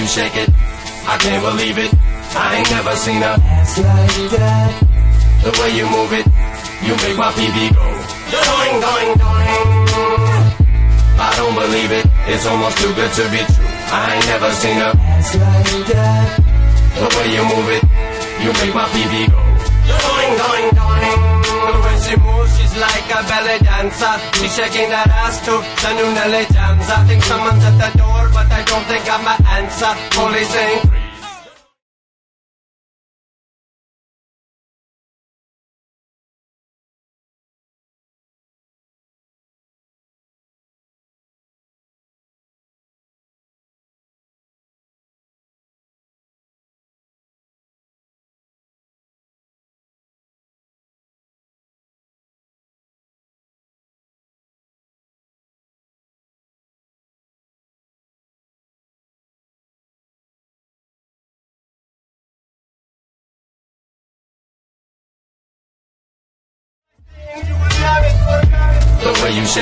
you shake it, I can't believe it. I ain't never seen a ass like that. The way you move it, you make my PB go. Doing, doing, doing. I don't believe it, it's almost too good to be true. I ain't never seen a ass like that. The way you move it, you make my PB go. Doing, doing, doing. She moves, she's like a belly dancer. She's shaking that ass to the new Nelly jams. I think someone's at the door, but I don't think I'm an answer. Police saying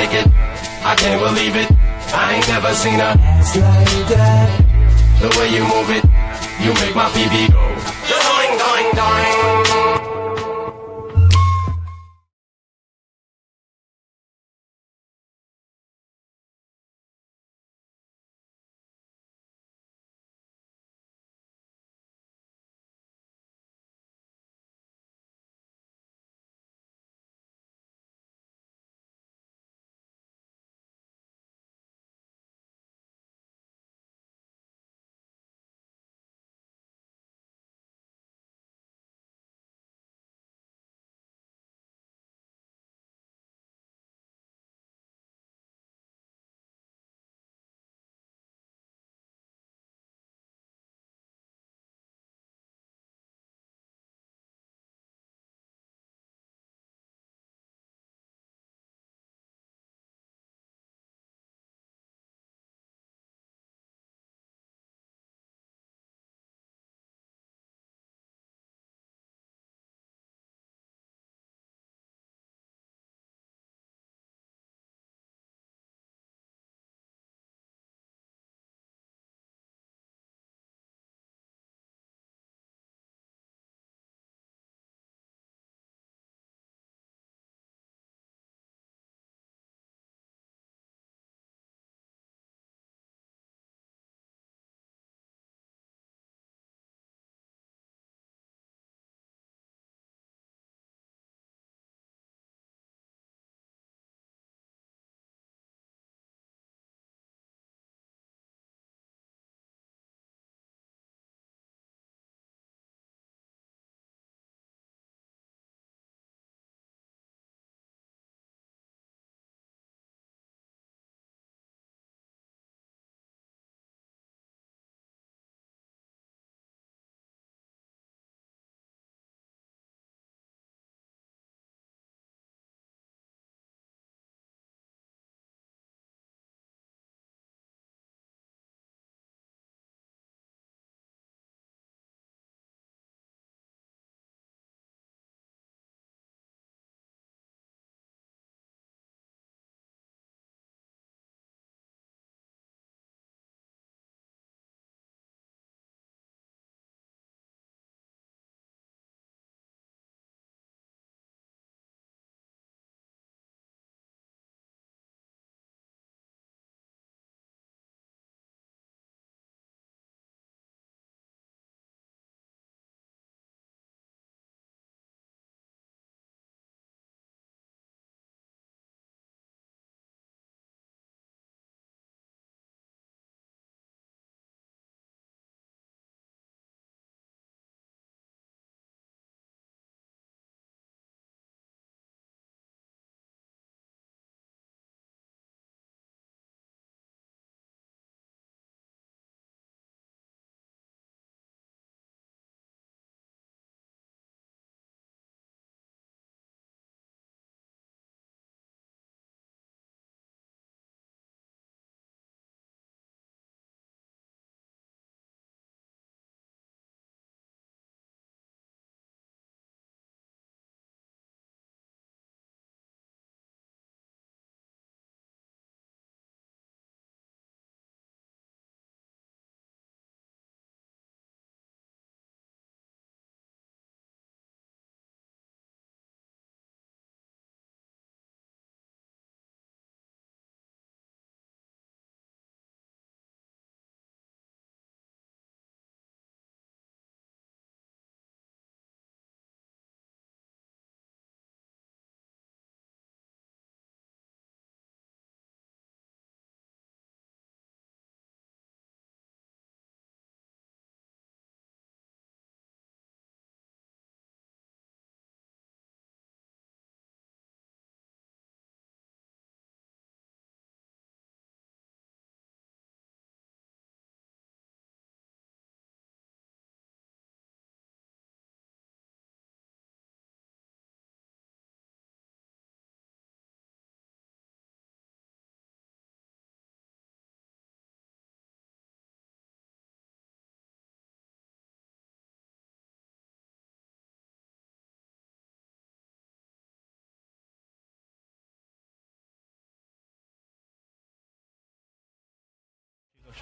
it, I can't believe it. I ain't never seen a ass like that. The way you move it, you make my PB go. Doing, doing, doing.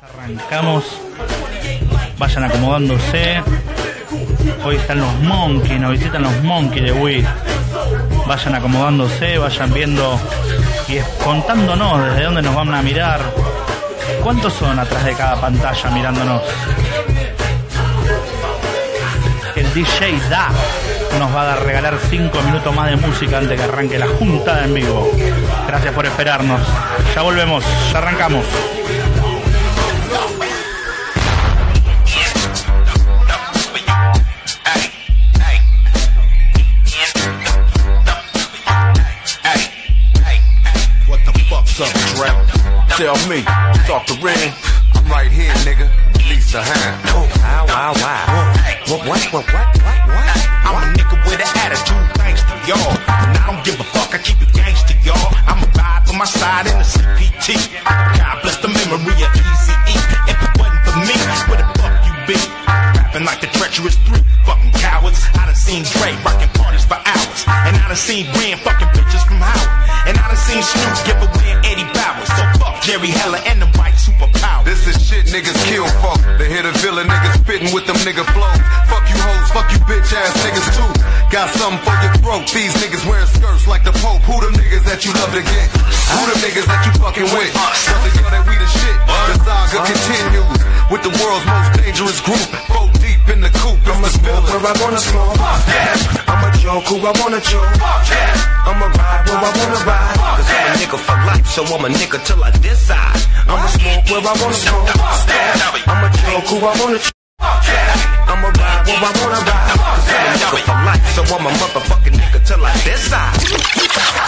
Arrancamos. Vayan acomodándose. Hoy están los monkeys, nos visitan los monkeys de Wii. Vayan acomodándose, vayan viendo y contándonos desde dónde nos van a mirar. ¿Cuántos son atrás de cada pantalla mirándonos? El DJ Da nos va a regalar 5 minutos más de música antes que arranque la junta en vivo. Gracias por esperarnos. Ya volvemos, ya arrancamos. Tell me, talk to Ren. I'm right here, nigga. Release the hand. Wow, wow, wow. What, what, what, what, what, what? I'm a nigga with an attitude, thanks to y'all. And I don't give a fuck, I keep it gangster, y'all. I'm a ride for my side in the CPT. God bless the memory of Easy E. If it wasn't for me, where the fuck you be? Rapping like the treacherous three fucking cowards. I done seen Dre rocking parties for hours. And I done seen Ren fucking pictures from Howard. And I done seen Snoop give away an Eddie Bowers. So Heller and the white superpower. This is shit niggas kill for. They hit a villain niggas spitting with them nigga flows. Fuck you hoes, fuck you bitch ass niggas too. Got something for your throat. These niggas wearing skirts like the Pope. Who them niggas that you love to get? Who them niggas that you fucking with? Tell the girl that we the shit. The saga continues with the world's most dangerous group. Four deep in the. I'm a smoke where I wanna smoke. Yeah. I'm a joke who I wanna joke. Yeah. I'm a ride where I wanna ride. Cause I'm a nigga for life, so I'm a nigga till I decide. I'm a smoke where I wanna smoke. Yeah. I'm a joke who I wanna joke. I'm a ride where I wanna ride. Cause I'm a nigga for life, so I'm a motherfucking nigga till I decide.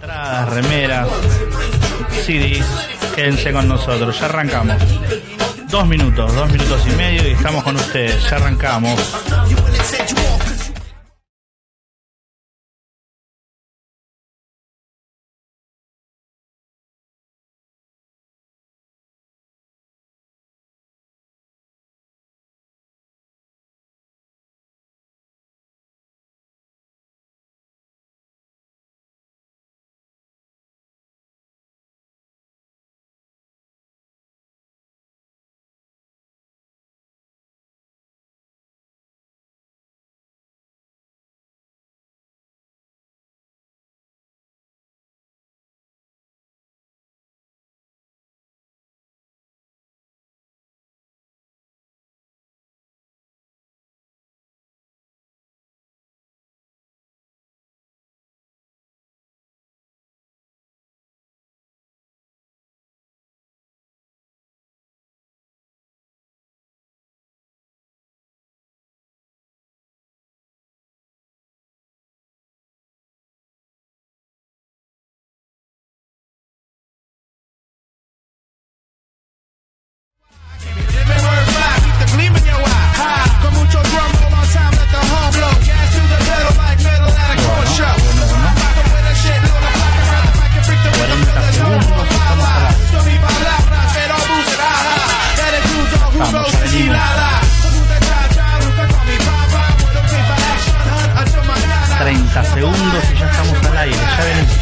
Entradas, remeras, CDs, quédense con nosotros, ya arrancamos. Dos minutos, dos minutos y medio y estamos con ustedes, ya arrancamos. Ya estamos al aire, ya venimos.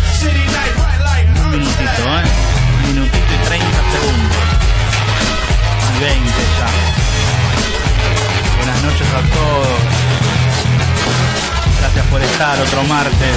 Un minutito, ¿eh? Un minutito y 30 segundos. Y 20 ya. Buenas noches a todos. Gracias por estar otro martes.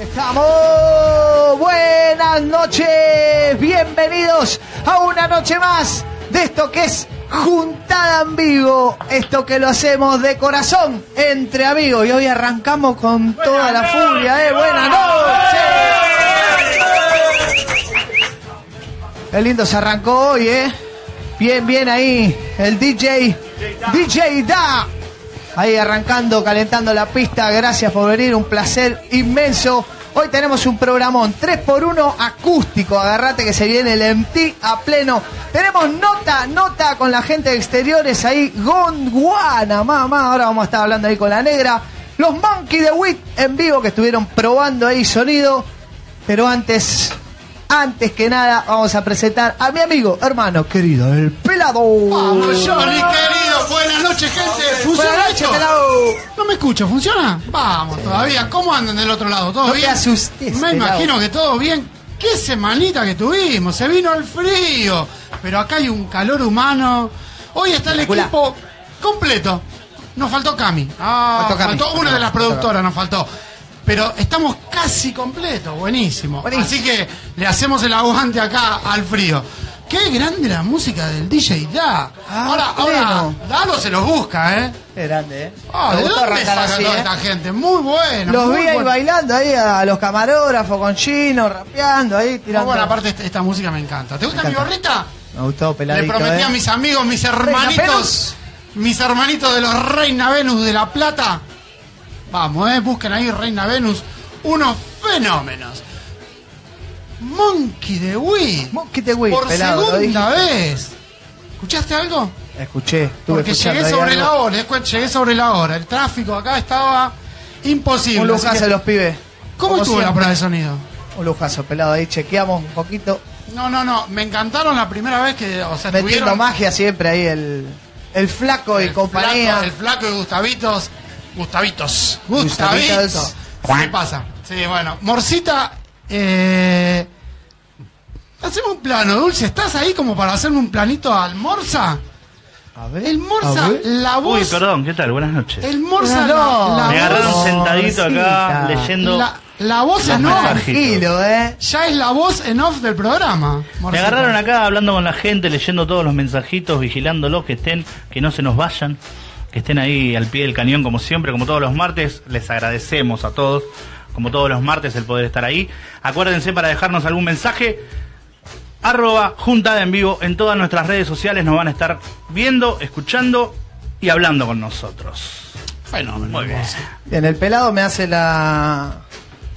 Estamos. Buenas noches. Bienvenidos a una noche más de esto que es Juntada en Vivo. Esto que lo hacemos de corazón entre amigos. Y hoy arrancamos con toda la furia. ¿eh? Buenas noches. Qué lindo se arrancó hoy, ¿eh? Bien, bien ahí. El DJ. DJ Da. Ahí arrancando, calentando la pista. Gracias por venir, un placer inmenso. Hoy tenemos un programón 3x1 acústico. Agarrate que se viene el MT a pleno. Tenemos nota, nota con la gente de exteriores ahí. Gondwana, mamá. Ahora vamos a estar hablando ahí con la negra. Los Monkey de Wit en vivo que estuvieron probando ahí sonido. Pero antes, antes que nada, vamos a presentar a mi amigo, hermano querido, el pelado. Vamos, Johnny, querido. Buenas noches, gente. ¿Funciona Buenas noches, esto? pelado. No me escucho, ¿funciona? Vamos, todavía. ¿Cómo andan del otro lado? ¿Todo No te bien? asustes, Me pelado. imagino que todo bien. Qué semanita que tuvimos. Se vino el frío. Pero acá hay un calor humano. Hoy está el Espectacular. equipo completo. Nos faltó Cami. Ah, Faltó Cami. faltó una de las productoras, nos faltó. Pero estamos casi completos, buenísimo. Buenísimo. Así que le hacemos el aguante acá al frío. Qué grande la música del DJ Da. Ah, ahora, ahora. Dalo se los busca, ¿eh? Qué grande, ¿eh? Ah, ¿de dónde saca así, toda ¿eh? esta gente? Muy bueno. Los muy vi ahí bueno. bailando ahí a los camarógrafos con chino, rapeando ahí, tirando. buena, aparte esta, esta música me encanta. ¿Te gusta mi gorrita? Me gustó peladito. Le prometí ¿eh? a mis amigos, mis hermanitos, mis hermanitos de los Reina Venus de La Plata. Vamos, eh, busquen ahí Reina Venus, unos fenómenos. Monkey de Wii. Monkey the Wii, Por pelado, segunda vez. ¿Escuchaste algo? Escuché, Porque llegué sobre algo. la hora, llegué sobre la hora. El tráfico acá estaba imposible. Un lujazo de los pibes. ¿Cómo Como estuvo la prueba de sonido? Un lujazo, pelado. Ahí chequeamos un poquito. No, no, no. Me encantaron la primera vez que, o sea, Metiendo tuvieron magia siempre ahí el, el flaco y el compañía. Flaco, el flaco y Gustavitos. Gustavitos. Gustavitos. ¿Qué pasa? Sí, bueno. Morcita, eh... Hacemos un plano, Dulce. ¿Estás ahí como para hacerme un planito al Morsa? A ver. El Morsa, a ver. la voz... Uy, perdón, ¿qué tal? Buenas noches. El Morsa, No, la, Me agarraron voz... sentadito acá Morcita. leyendo. La, la voz en off. Tranquilo, ¿eh? Ya es la voz en off del programa. Me agarraron acá hablando con la gente, leyendo todos los mensajitos, vigilándolos, que estén, que no se nos vayan, que estén ahí al pie del cañón como siempre, como todos los martes. Les agradecemos a todos, como todos los martes, el poder estar ahí. Acuérdense para dejarnos algún mensaje. Arroba juntada en vivo en todas nuestras redes sociales nos van a estar viendo, escuchando y hablando con nosotros. Fenómeno. Muy bien. Bien, el pelado me hace la.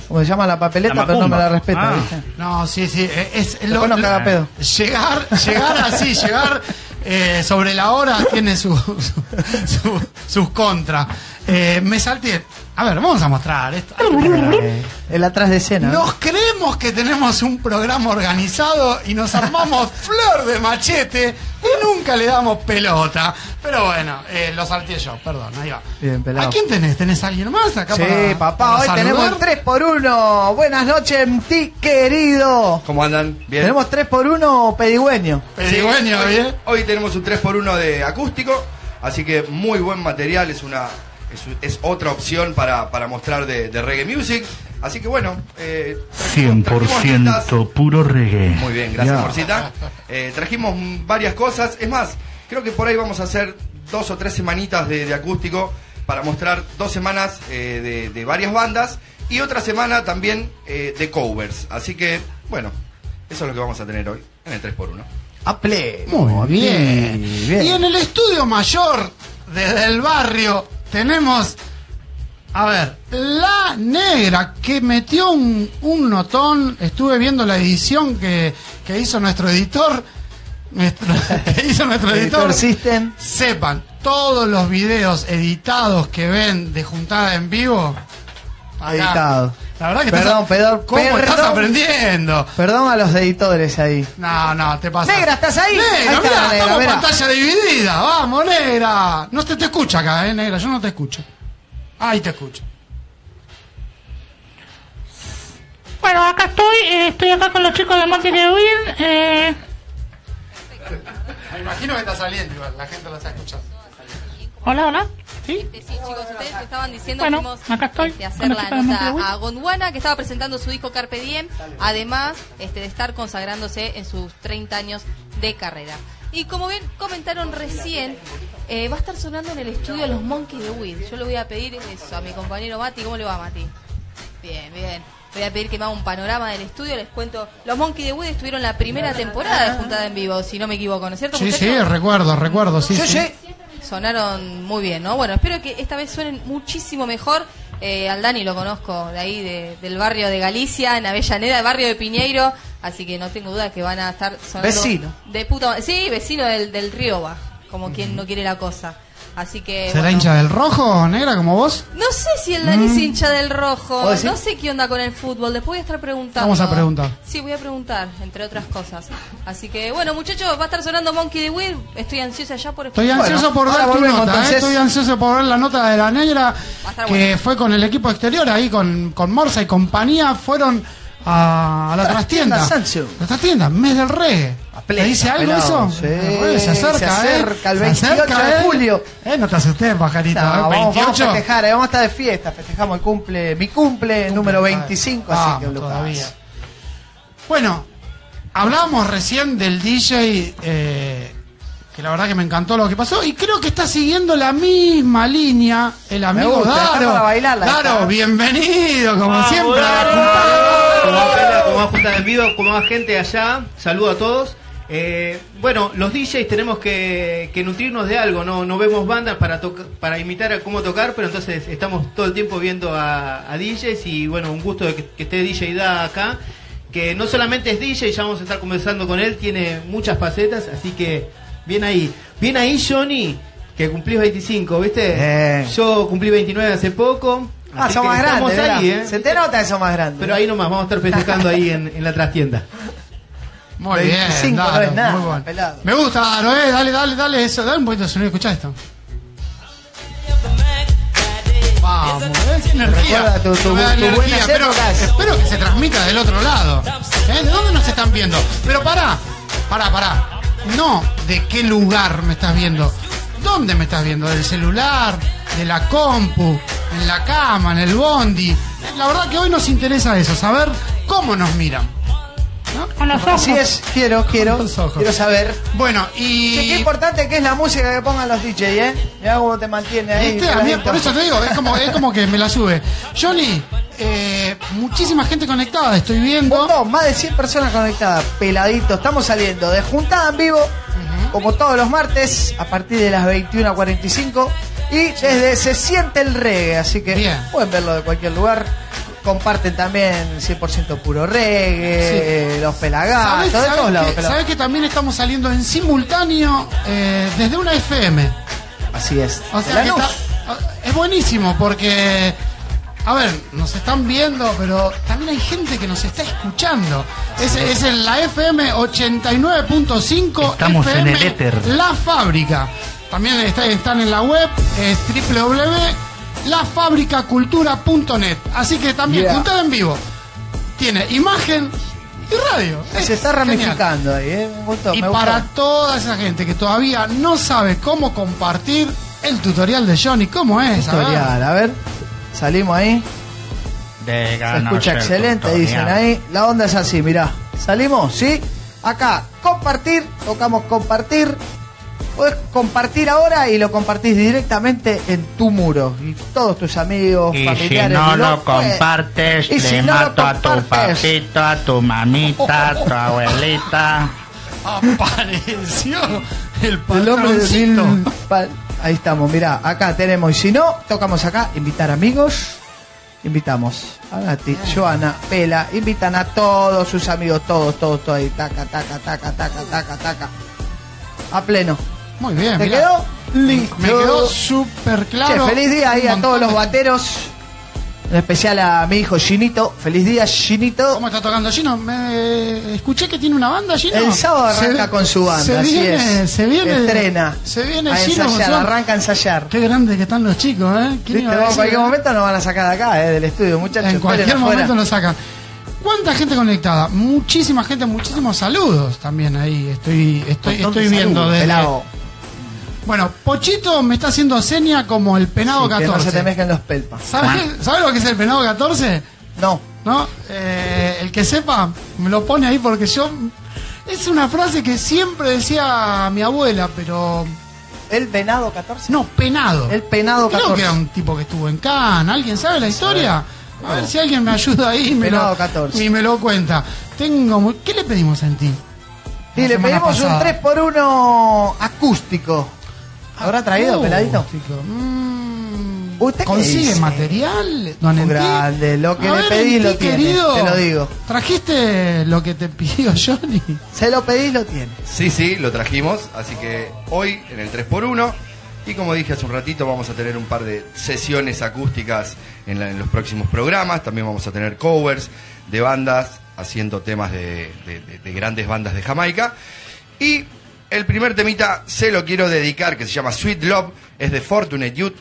¿Cómo se llama la papeleta? La pero no me la respeta, Ah. ¿viste? No, sí, sí. Es, nos caga pedo. Llegar, llegar así, llegar eh, sobre la hora tiene su, su- su- sus contras. Eh, me salté. A ver, vamos a mostrar esto. Eh, el atrás de escena. Nos creemos que tenemos un programa organizado y nos armamos flor de machete y nunca le damos pelota. Pero bueno, eh, lo salté yo, perdón, ahí va. Bien, pelado. ¿A quién tenés? ¿Tenés a alguien más acá Sí, para- papá, para hoy tenemos saludar? 3 por 1 Buenas noches, ti querido. ¿Cómo andan? Bien. Tenemos 3 por 1 pedigüeño. Pedigüeño, hoy, bien. hoy tenemos un 3x1 de acústico, así que muy buen material, es una es, es otra opción para, para mostrar de, de reggae music. Así que bueno, eh, trajimos- trajimos listas- 100% puro reggae. Muy bien, gracias, Ya. Morcita. Eh, trajimos varias cosas. Es más, creo que por ahí vamos a hacer dos o tres semanitas de, de acústico para mostrar dos semanas eh, de, de varias bandas y otra semana también eh, de covers. Así que, bueno, eso es lo que vamos a tener hoy en el 3x1. A pleno. Muy bien. bien. Y en el estudio mayor desde el barrio tenemos, a ver, la negra que metió un, un notón. Estuve viendo la edición que, que hizo nuestro editor. Nuestro, que hizo nuestro editor. Editor System. Sepan, todos los videos editados que ven de juntada en vivo. acá. La verdad que Perdón, estás, perdón, ¿Cómo estás aprendiendo? Perdón a los editores ahí. No, no, te pasa. Negra, ¿estás ahí? Negra, Ahí está mirá, la negra, estamos mirá. pantalla dividida. Vamos, negra. No te, te escucha acá, eh, negra. Yo no te escucho. Ahí te escucho. Bueno, acá estoy, eh, estoy acá con los chicos de Monte de Huir. Eh, Me imagino que está saliendo igual. La gente lo está escuchando. Hola, hola. ¿Sí? Sí, chicos, ustedes me estaban diciendo Bueno, fuimos acá estoy, este, hacer la nota a Gondwana, que estaba presentando su disco Carpe Diem, además este, de estar consagrándose en sus 30 años de carrera. Y como bien comentaron recién, eh, va a estar sonando en el estudio Los Monkeys de Weed. Yo le voy a pedir eso a mi compañero Mati. ¿Cómo le va, Mati? Bien, bien. Voy a pedir que me haga un panorama del estudio. Les cuento, los Monkeys de Weed estuvieron la primera temporada de Juntada en Vivo, si no me equivoco, ¿no es cierto? Sí, sí, recuerdo, recuerdo. Sí, Sí, sí. Sonaron muy bien, ¿no? Bueno, espero que esta vez suenen muchísimo mejor. Eh, al Dani lo conozco de ahí, de- del barrio de Galicia, en Avellaneda, del barrio de Piñeiro, así que no tengo duda que van a estar sonando... Vecino. De puta Sí, vecino del, del río va, como quien no quiere la cosa. Así que... ¿Será bueno. hincha del rojo, negra, como vos? No sé si el Dani es hincha del rojo, no sé qué onda con el fútbol, después voy a estar preguntando. Vamos a preguntar. Sí, voy a preguntar, entre otras cosas. Así que, bueno, muchachos, va a estar sonando Monkey the Will, estoy ansiosa ya por Estoy escuchar. ansioso por dar tu nota, ¿eh? Estoy ansioso por ver la nota de la negra que bueno. fue con el equipo exterior ahí, con, con Morsa y compañía. Fueron a, a la trastienda. La trastienda, mes del reggae. ¿Te dice algo pelado, eso? sí, El reggae se acerca, se ¿eh? acerca el Se 28 de ¿eh? julio. Eh, no te asustes, pajarito. No, ¿eh? vamos, vamos a 28. festejar, eh, vamos a estar de fiesta. Festejamos el cumple, mi cumple, número 25, así Vamos, que todavía. Bueno, hablábamos recién del DJ, eh, que la verdad que me encantó lo que pasó, y creo que está siguiendo la misma línea el amigo gusta, Daro. bienvenido, como Vamos, siempre. a la Daro. Como va, como en vivo, como va gente allá, saludo a todos. Eh, bueno, los DJs tenemos que, que nutrirnos de algo, no, no vemos bandas para para imitar a cómo tocar, pero entonces estamos todo el tiempo viendo a, a DJs y bueno, un gusto de que, que esté DJ Da acá, que no solamente es DJ, ya vamos a estar conversando con él, tiene muchas facetas, así que bien ahí. Bien ahí Johnny, que cumplís 25, ¿viste? Bien. Yo cumplí 29 hace poco. Ah, así son más grandes. ¿eh? Se te nota que son más grandes. Pero ahí nomás, vamos a estar festejando ahí en, en la trastienda. Muy bien, 25 no es nada, muy bueno. pelado. Me gusta, Daro, eh, dale, dale, dale eso, dale un poquito de sonido, escucha esto. Vamos, eh, qué energía. Recuerda tu- tu- Me da tu energía. Espero, espero que se transmita del otro lado. ¿Eh? ¿De dónde nos están viendo? Pero pará, pará, pará. No, ¿de qué lugar me estás viendo? ¿Dónde me estás viendo? ¿Del celular? ¿De la compu? ¿En la cama? ¿En el bondi? La verdad que hoy nos interesa eso, saber cómo nos miran. Con los ojos. Así es, quiero, quiero, Con los ojos. quiero saber. Bueno, y... Che, qué importante que es la música que pongan los DJ, ¿eh? Mirá cómo te mantiene ahí. ¿Viste? A mí, clarito. por eso te digo, es como, es como que me la sube. Johnny, eh, muchísima gente conectada, estoy viendo. montón, más de 100 personas conectadas, peladitos. Estamos saliendo de juntada en vivo, como todos los martes, a partir de las 21.45. Y desde Se Siente el Reggae, así que Bien. pueden verlo de cualquier lugar. Comparten también 100% puro reggae, los pelagatos, ¿Sabes, de todos lados. que, sabes que también estamos saliendo en simultáneo eh, desde una FM? Así es. O sea que está- es buenísimo porque, a ver, nos están viendo, pero también hay gente que nos está escuchando. Es, es en la FM 89.5. Estamos en FM el éter. La Fábrica. También está- están en la web, es www.lafabricacultura.net. Así que también, Yeah. juntada en vivo. Tiene imagen y radio. Es Se está genial. ramificando ahí, ¿eh? Me gustó, Y me gustó. para toda esa gente que todavía no sabe cómo compartir, El tutorial de Johnny, ¿cómo es? A ver. Tutorial, a ver. Salimos ahí. Se escucha excelente, dicen ahí. La onda es así, mirá. Salimos, ¿sí? Acá, compartir, tocamos compartir. Puedes compartir ahora y lo compartís directamente en tu muro. Y todos tus amigos, Y si familiares. no lo compartes, Y le si no mato a tu papito, a tu mamita, a tu abuelita. Apareció el El hombre de patroncito. Ahí estamos, mirá, acá tenemos. Y si no, tocamos acá, invitar amigos. Invitamos a Nati, Joana, Pela, invitan a todos sus amigos, todos, todos, todos ahí, taca, taca, taca, taca, taca, taca. A pleno. Muy bien, ¿Te mirá. quedó? Listo. Me quedó súper claro. Che, feliz día ahí a todos los bateros. En especial a mi hijo Ginito. Feliz día, Ginito. ¿Cómo está tocando Gino? Me escuché que tiene una banda, Gino. El sábado arranca Se- con su banda, Se así viene, es. se viene. Estrena. Se viene a Gino. ensayar, arranca a ensayar. Qué grande que están los chicos, ¿eh? ¿Quién ¿Viste? iba a Vamos, en cualquier eh? momento nos van a sacar de acá, eh, del estudio, muchachos. En cualquier momento lo sacan. ¿Cuánta gente conectada? Muchísima gente, muchísimos saludos también ahí. Estoy, estoy, estoy viendo saludos, desde- pelado. Bueno, Pochito me está haciendo seña como el penado Sí, que 14. no se te mezclen los pelpas. ¿Sabes, qué- ¿Sabes lo que es el penado 14? No. ¿No? Eh, el que sepa, me lo pone ahí porque yo. Es una frase que siempre decía mi abuela, pero. ¿El venado 14? No, penado. El penado Creo 14. que era un tipo que estuvo en Cannes. ¿Alguien sabe la historia? A ver si alguien me ayuda ahí y me, lo, 14. y me lo cuenta. Tengo mu- ¿Qué le pedimos en ti? Y le semana pedimos pasada. un 3x1 acústico. ¿Habrá traído, peladito? Acústico. Mm, ¿Usted qué ¿Consigue dice? material, don Un Enti? grande, lo que A le ver, pedí lo tiene, querido, te lo digo. ¿Trajiste lo que te pidió Johnny? Se lo pedí lo tiene. Sí, sí, lo trajimos, así que hoy en el 3x1 y como dije hace un ratito vamos a tener un par de sesiones acústicas en, los próximos programas, también vamos a tener covers de bandas haciendo temas de grandes bandas de Jamaica. Y el primer temita se lo quiero dedicar que se llama Sweet Love, es de Fortunate Youth,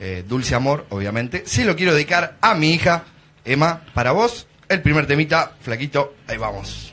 eh, Dulce Amor obviamente, se lo quiero dedicar a mi hija Emma, para vos, el primer temita, flaquito, ahí vamos.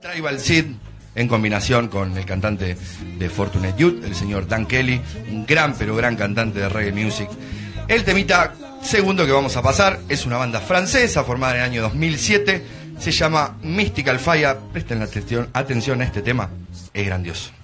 Tribal Seed en combinación con el cantante de Fortunate Youth, el señor Dan Kelly, un gran pero gran cantante de reggae music. El temita segundo que vamos a pasar es una banda francesa formada en el año 2007, se llama Mystical Fire. Presten atención, atención a este tema, es grandioso.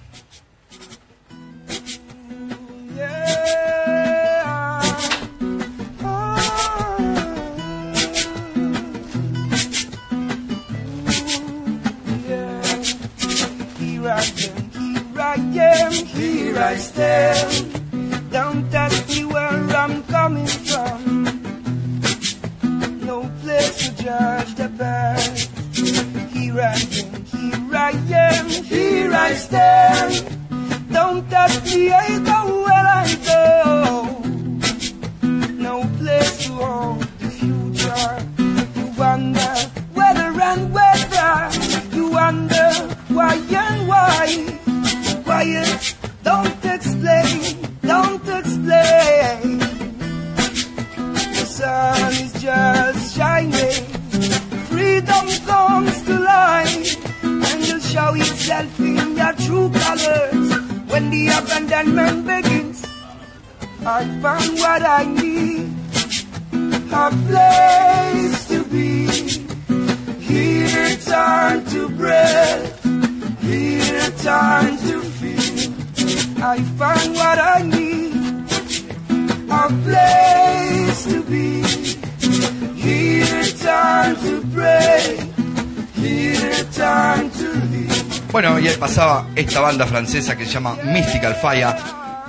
Esta banda francesa que se llama Mystical Fire.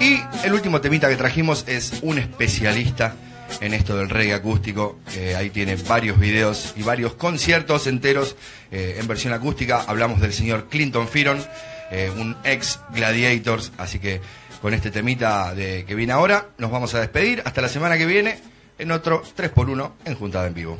Y el último temita que trajimos es un especialista en esto del reggae acústico. Eh, ahí tiene varios videos y varios conciertos enteros eh, en versión acústica. Hablamos del señor Clinton Firon, eh, un ex Gladiators. Así que con este temita de, que viene ahora, nos vamos a despedir. Hasta la semana que viene en otro 3x1 en Juntada en Vivo.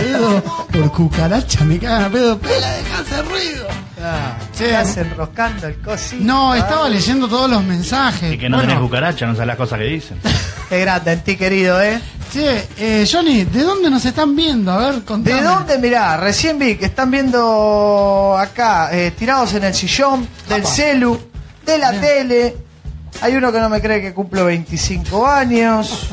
Pedo por cucaracha, me cagan a pedo. Pela, deja de hacer ruido. Che. Estás enroscando el cosito. No, estaba leyendo todos los mensajes. Y que no Bueno, tenés cucaracha, no sabes las cosas que dicen. Qué grande en ti, querido, ¿eh? Che, eh, Johnny, ¿de dónde nos están viendo? A ver, contame. ¿De dónde? Mirá, recién vi que están viendo acá, eh, tirados en el sillón, del celu, de la tele. Hay uno que no me cree que cumplo 25 años.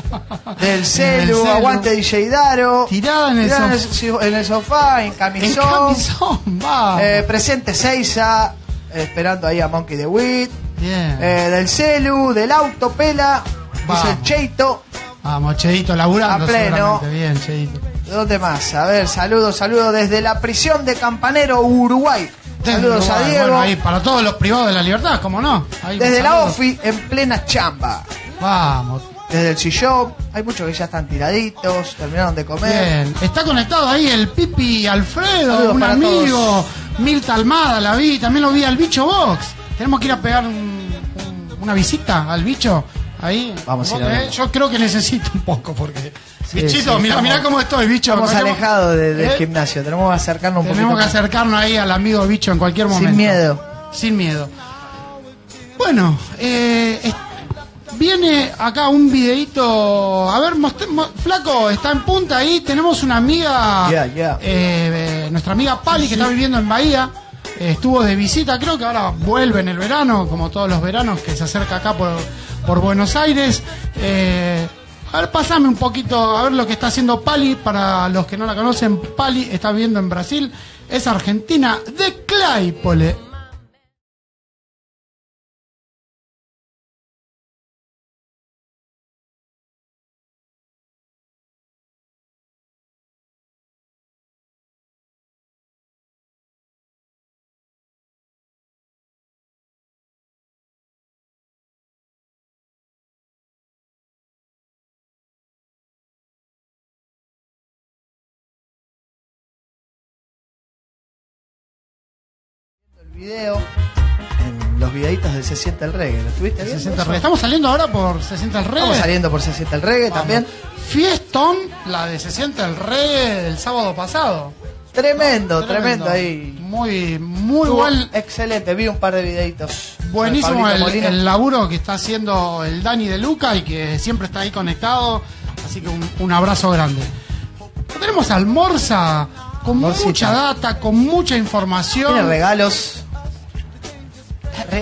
Del celu, celu. aguante DJ Daro. Tirada en el tirada en, sof- el, en el sofá, en En camisón. camisón, va. Eh, presente Seiza, esperando ahí a Monkey the Wit. Bien. Eh, del celu, del auto, pela. Dice Vamos. el Cheito. Vamos, Cheito, laburando A pleno. Bien, Cheito. ¿De dónde más? A ver, saludos, saludos desde la prisión de Campanero, Uruguay. Saludos a Diego. Bueno, ahí, para todos los privados de la libertad, ¿cómo no? Ahí, desde la. OFI, en plena chamba. Vamos. Desde el sillón, hay muchos que ya están tiraditos, terminaron de comer. Bien. Está conectado ahí el Pipi Alfredo, Saludos un amigo. todos. Mirta Almada, la vi. También lo vi al Bicho Box. Tenemos que ir a pegar un- un- una visita al bicho. Ahí. Vamos a ir a ver. Yo creo que necesito un poco porque. Bichito, mira, mira cómo estoy, bicho. Estamos alejados de- del ¿Eh? gimnasio, tenemos que acercarnos un Tenemos que poquito. más. acercarnos ahí al amigo bicho en cualquier momento. Sin miedo. Sin miedo. Bueno, eh, es- viene acá un videito. A ver, mo- Flaco, está en punta ahí. Tenemos una amiga, eh, eh, nuestra amiga Pali, que está viviendo en Bahía. Eh, estuvo de visita, creo que ahora vuelve en el verano, como todos los veranos que se acerca acá por, por Buenos Aires. Eh, a ver, pasame un poquito a ver lo que está haciendo Pali. Para los que no la conocen, Pali está viviendo en Brasil. Es argentina de Claypole. Video en los videitos de Se siente el reggae. ¿Lo estuviste viendo? 60 eso? reggae. Estamos saliendo ahora por 60 el reggae. Estamos saliendo por Se siente el reggae Vamos. también. Fiestón, la de 60 el reggae del sábado pasado. Tremendo, tremendo, ahí. Muy, muy buen, Excelente, vi un par de videitos. buenísimo el, el laburo que está haciendo el Dani de Luca y que siempre está ahí conectado. Así que un, un abrazo grande. Tenemos Almorza con Morcita. mucha data, con mucha información. Tiene regalos.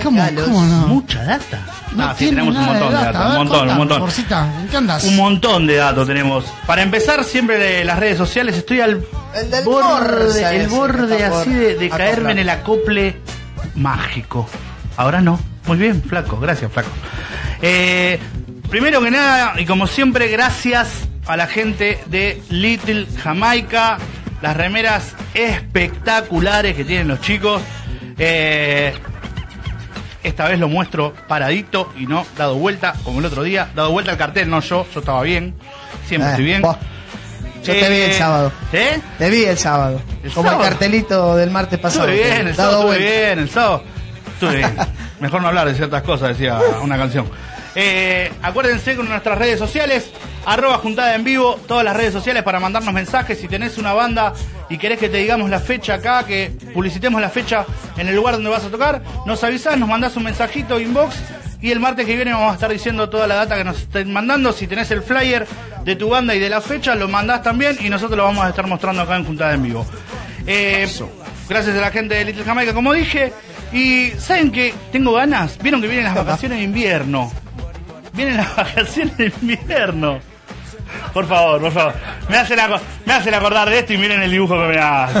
¿Cómo, Regalos. cómo no? Mucha data. No Ah, sí, tenemos un montón de data. data, A un ver, montón, un montón. Morcita, ¿en qué andas? Un montón de datos tenemos. Para empezar, siempre de las redes sociales estoy al El del borde, el borde así de, de caerme en el acople mágico. Ahora no. Muy bien, flaco. Gracias, flaco. Eh, primero que nada, y como siempre, gracias a la gente de Little Jamaica. Las remeras espectaculares que tienen los chicos. Eh, esta vez lo muestro paradito y no dado vuelta, como el otro día. Dado vuelta al cartel, no yo, yo estaba bien. Siempre Eh, estoy bien. vos. Yo te vi el Eh, sábado. ¿Eh? Te vi el sábado. ¿El como sábado? el cartelito del martes pasado. Estuve bien, el sábado estuve bien, el sábado estuve bien. Mejor no hablar de ciertas cosas, decía una canción. Eh, acuérdense con nuestras redes sociales, arroba juntada en vivo, todas las redes sociales para mandarnos mensajes. Si tenés una banda y querés que te digamos la fecha acá, que publicitemos la fecha en el lugar donde vas a tocar, nos avisás, nos mandás un mensajito inbox y el martes que viene vamos a estar diciendo toda la data que nos estén mandando. Si tenés el flyer de tu banda y de la fecha, lo mandás también y nosotros lo vamos a estar mostrando acá en Juntada en Vivo. Eh, gracias a la gente de Little Jamaica, como dije. Y ¿saben qué? Tengo ganas. Vieron que vienen las vacaciones de invierno. Vienen las vacaciones de invierno. Por favor, por favor. Me hacen, me hacen acordar de esto y miren el dibujo que me hace.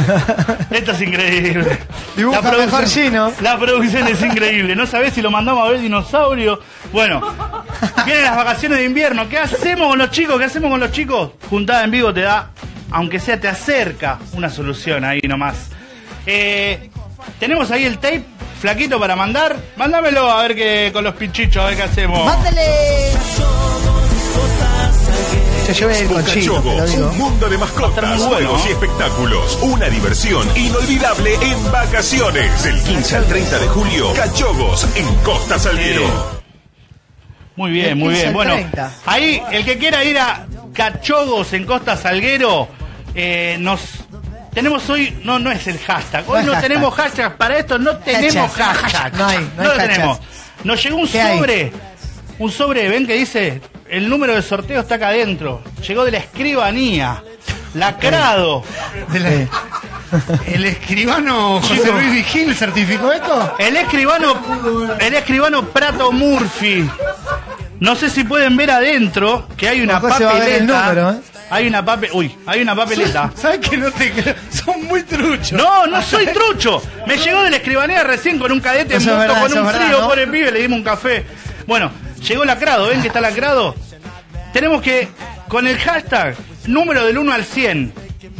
Esto es increíble. Dibuja mejor Gino. La producción es increíble. No sabés si lo mandamos a ver dinosaurio. Bueno, vienen las vacaciones de invierno. ¿Qué hacemos con los chicos? ¿Qué hacemos con los chicos? Juntada en vivo te da, aunque sea te acerca una solución ahí nomás. Eh, tenemos ahí el tape flaquito para mandar. Mándamelo a ver que con los pinchichos, a ver qué hacemos. ¡Mándale! Se lleve el cochino, un mundo de mascotas, bueno, juegos y espectáculos. Una diversión inolvidable en vacaciones. Del 15 al 30 de julio, Cachogos en Costa Salguero. Muy bien, muy 15 bien. Bueno, 30. ahí el que quiera ir a Cachogos en Costa Salguero, eh, nos tenemos hoy, no, no es el hashtag. Hoy no hashtag. tenemos hashtag. Para esto no tenemos Hashtag. hashtag. No hay, no hay lo tenemos. Nos llegó un sobre, un sobre, ven que dice el número de sorteo está acá adentro. Llegó de la escribanía, lacrado. De la- ¿El escribano José. Luis Vigil certificó esto? El escribano, el escribano Prato Murphy. No sé si pueden ver adentro que hay una Ojo, se va a ver papeleta. el número, ¿eh? Hay una papel, uy, hay una papeleta. ¿Sabes que no te? Son muy truchos. No, no soy trucho. Me llegó de la escribanía recién con un cadete en moto, con un verdad, frío ¿no? por el pibe, le dimos un café. Bueno, llegó lacrado, ¿ven que está lacrado? Tenemos que, con el hashtag, número del 1 al 100,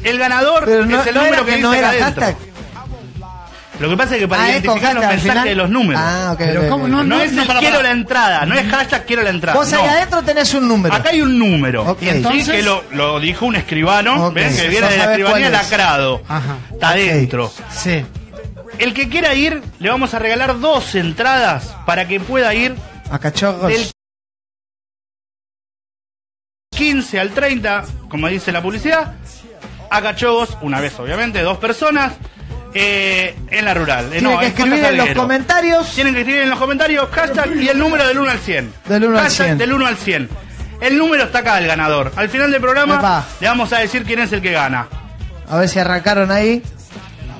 el ganador no, es el número que que dice no acá era adentro. hashtag. Lo que pasa es que para Ah, es con identificar los hashtag al mensajes final. de los números. Ah, ok. Pero ok, ¿cómo ok. no? No, es el para, quiero la entrada, no es hashtag quiero la entrada. Vos ahí no. adentro tenés un número. Acá hay un número. Ok. ¿sí? Entonces- que lo, lo dijo un escribano, Ok. ¿ven? que viene de la sabes escribanía es. lacrado. Ajá. Está adentro. Sí. El que quiera ir, le vamos a regalar dos entradas para que pueda ir A cachorros. del 15 al 30, como dice la publicidad, a Cachogos, una vez obviamente, dos personas, eh, en la rural. Eh, Tienen no, que en escribir en los comentarios. Tienen que escribir en los comentarios hashtag y el número del 1 al 100. Del 1 al Hashtag 100. del 1 al 100. El número está acá, el ganador. Al final del programa Epa. le vamos a decir quién es el que gana. A ver si arrancaron ahí.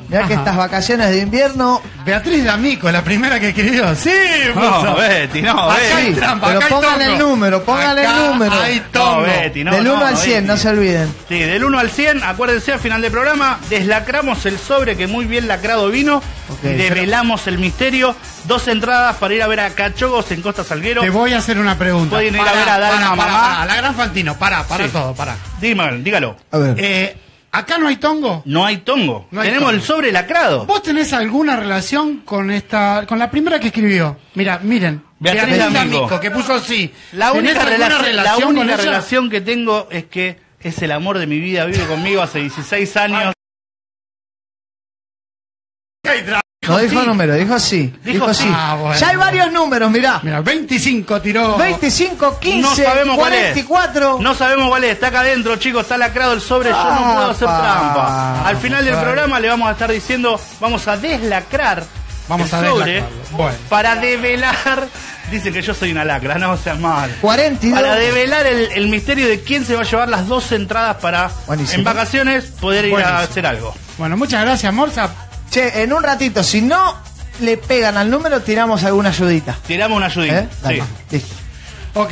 Mirá que Ajá. estas vacaciones de invierno. Beatriz D'Amico, la primera que escribió. Sí, No, puso. Betty, no, Acá Betty. hay trampa, Pero acá hay pongan tongo. el número, pongan el Acá número. Hay No. Betty, no, del no, 1 al 100, Betty. no se olviden. Sí, del 1 al 100, acuérdense, al final del programa, deslacramos el sobre que muy bien lacrado vino Ok, y develamos el misterio. Dos entradas para ir a ver a Cachogos en Costa Salguero. Te voy a hacer una pregunta. Pueden ir a ver a Dalma pará, pará, Mamá. La gran Fantino, para, para Sí. todo, para. Dígalo, dígalo. A ver. Eh, ¿Acá no hay tongo? No hay tongo. No hay Tenemos tongo. el sobre lacrado. ¿Vos tenés alguna relación con esta, con la primera que escribió? Mira, miren. Beatriz D'Amico. que puso sí. La ¿Tenés única, relación, la única relación que tengo es que es el amor de mi vida. Vive conmigo hace 16 años. No dijo número, dijo sí. Dijo, sí. Ah, bueno. ya hay varios números, mirá. Mira, 25 tiró. 25, 15, No sabemos cuál es. 44. No sabemos cuál es. Está acá adentro, chicos. Está lacrado el sobre. Yo no puedo hacer trampa. Al final del programa le vamos a estar diciendo, vamos a deslacrar Vamos el a sobre. Bueno. para develar. Dicen que yo soy una lacra, no seas mal. 42. Para develar el, el misterio de quién se va a llevar las dos entradas para Buenísimo. en vacaciones poder ir a hacer algo. Bueno, muchas gracias, Morsa. Che, en un ratito, si no le pegan al número, tiramos alguna ayudita. Tiramos una ayudita. ¿Eh? Dale, Sí. listo. Ok.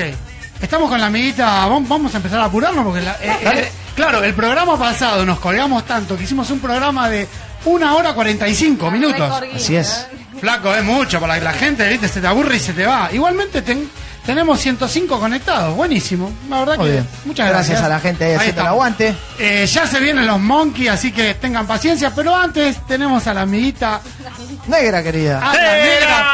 Estamos con la amiguita. vam- Vamos a empezar a apurarnos porque, la- eh, eh, claro, el programa pasado nos colgamos tanto que hicimos un programa de una hora 45 minutos. Así es. Flaco, es mucho para la gente, ¿viste? Se te aburre y se te va. Igualmente ten- tenemos 105 conectados. Buenísimo. La verdad Muy que bien. muchas gracias. Gracias a la gente haciendo el aguante. Eh, ya se vienen los monkeys, así que tengan paciencia. Pero antes tenemos a la amiguita. Negra, querida. A la negra.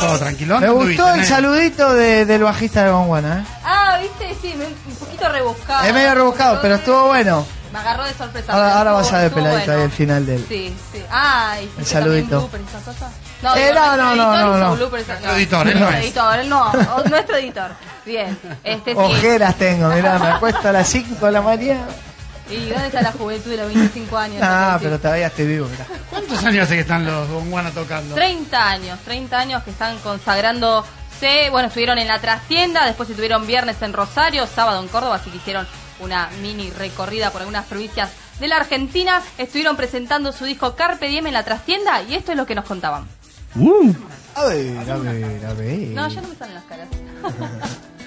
Todo tranquilo. Me ¿Dónde gustó el saludito de- del bajista de Gonguana, ¿eh? Ah, viste, sí, me- un poquito rebuscado. Es medio rebuscado, pero estuvo bueno. Me agarró de sorpresa. Ahora, pero ahora vas estuvo- a ver estuvo peladito bueno. ahí el final del. Sí, sí. Ah, y El saludito. también bloopers y esas cosas. No, Eh, digo, no, no, no, editor no, Nuestro editor, él no Nuestro es. editor, él no, o- nuestro editor. Bien. Este sí. Ojeras tengo, mirá, me acuesto a las 5 de la mañana. ¿Y dónde está la juventud de los 25 años? Ah, pero todavía estoy vivo, mirá. ¿Cuántos años hace que están los Gonguana tocando? 30 años, 30 años que están consagrándose. Bueno, estuvieron en la trastienda, después estuvieron viernes en Rosario, sábado en Córdoba, así que hicieron una mini recorrida por algunas provincias de la Argentina. Estuvieron presentando su disco Carpe Diem en la trastienda y esto es lo que nos contaban. A ver, a ver, a ver. No, ya no me salen las caras.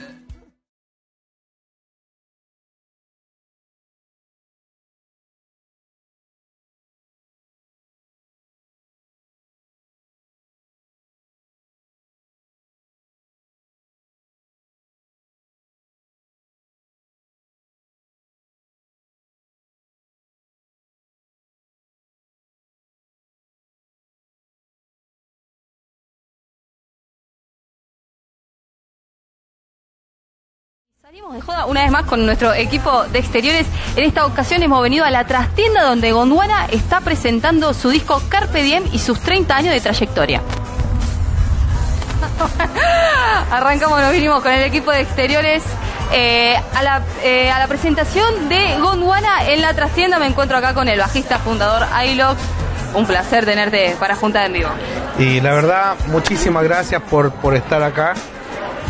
Salimos de joda una vez más con nuestro equipo de exteriores. En esta ocasión hemos venido a la trastienda donde Gondwana está presentando su disco Carpe Diem y sus 30 años de trayectoria. Arrancamos, nos vinimos con el equipo de exteriores eh, a, la, eh, a la presentación de Gondwana en la trastienda. Me encuentro acá con el bajista fundador Ilox. Un placer tenerte para Junta en Vivo. Y la verdad, muchísimas gracias por, por estar acá,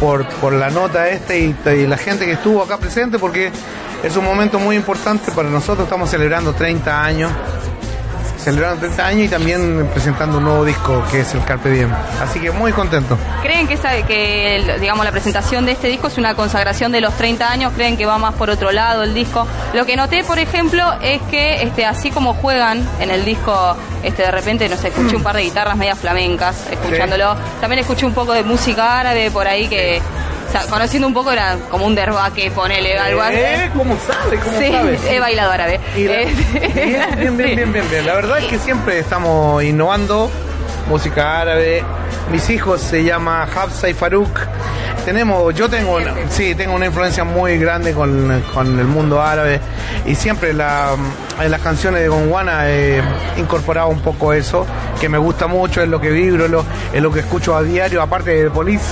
por, por la nota esta y, y la gente que estuvo acá presente, porque es un momento muy importante para nosotros. Estamos celebrando 30 años, celebrando 30 años y también presentando un nuevo disco que es el Carpe Diem. Así que muy contento. ¿Creen que, esa- que digamos, la presentación de este disco es una consagración de los 30 años? ¿Creen que va más por otro lado el disco? Lo que noté, por ejemplo, es que este, así como juegan en el disco, este, de repente, no sé, escuché un par de guitarras medias flamencas, escuchándolo. También escuché un poco de música árabe por ahí que... o sea, conociendo un poco era como un derbaque, ponele algo así. Eh, ¿Cómo sabe? ¿Cómo sí, sabe? he bailado árabe. La- Eh, bien, bien, bien, sí. bien, bien, bien. La verdad es que siempre estamos innovando música árabe. Mis hijos se llama Hafsa y Farouk. Tenemos, yo tengo, una- sí, tengo una influencia muy grande con, con el mundo árabe y siempre la- en las canciones de Gonguana he incorporado un poco eso, que me gusta mucho, es lo que vibro, lo- es lo que escucho a diario, aparte de Police.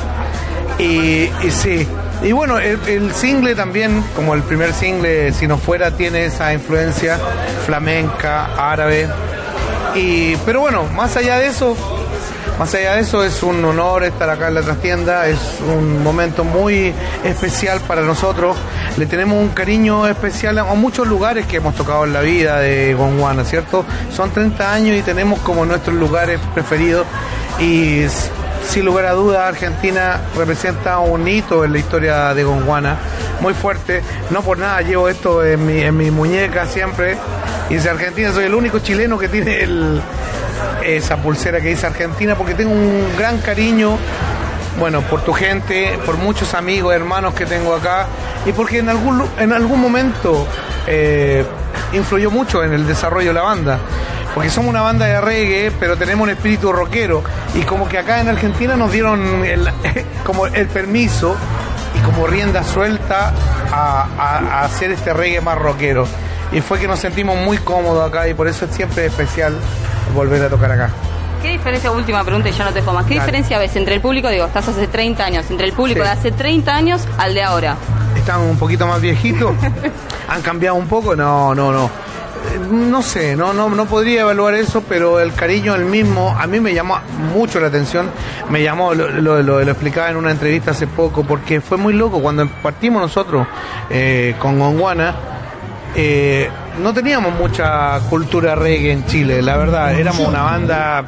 Y, sí, y bueno, el, single también, como el primer single, si no fuera, tiene esa influencia flamenca, árabe. Y, pero bueno, más allá de eso, más allá de eso, es un honor estar acá en la trastienda, es un momento muy especial para nosotros. Le tenemos un cariño especial a, muchos lugares que hemos tocado en la vida de Gonguana, ¿cierto? Son 30 años y tenemos como nuestros lugares preferidos y sin lugar a dudas Argentina representa un hito en la historia de Gonguana, muy fuerte. No por nada llevo esto en mi, muñeca siempre. Y dice Argentina, soy el único chileno que tiene esa pulsera que dice Argentina porque tengo un gran cariño, bueno, por tu gente, por muchos amigos, hermanos que tengo acá y porque en algún, en algún momento eh, influyó mucho en el desarrollo de la banda. Porque somos una banda de reggae, pero tenemos un espíritu rockero. Y como que acá en Argentina nos dieron el, como el permiso y como rienda suelta a, a- a hacer este reggae más rockero. Y fue que nos sentimos muy cómodos acá y por eso es siempre especial volver a tocar acá. ¿Qué diferencia, última pregunta y ya no te dejo más, qué Dale. diferencia ves entre el público, digo, estás hace 30 años, entre el público Sí. de hace 30 años al de ahora? están un poquito más viejitos, han cambiado un poco, no, no, no. No sé, no, no, no podría evaluar eso, pero el cariño el mismo, a mí me llamó mucho la atención, me llamó, lo, lo- lo- lo explicaba en una entrevista hace poco, porque fue muy loco, cuando partimos nosotros eh, con Gonguana, eh, no teníamos mucha cultura reggae en Chile, la verdad, éramos una banda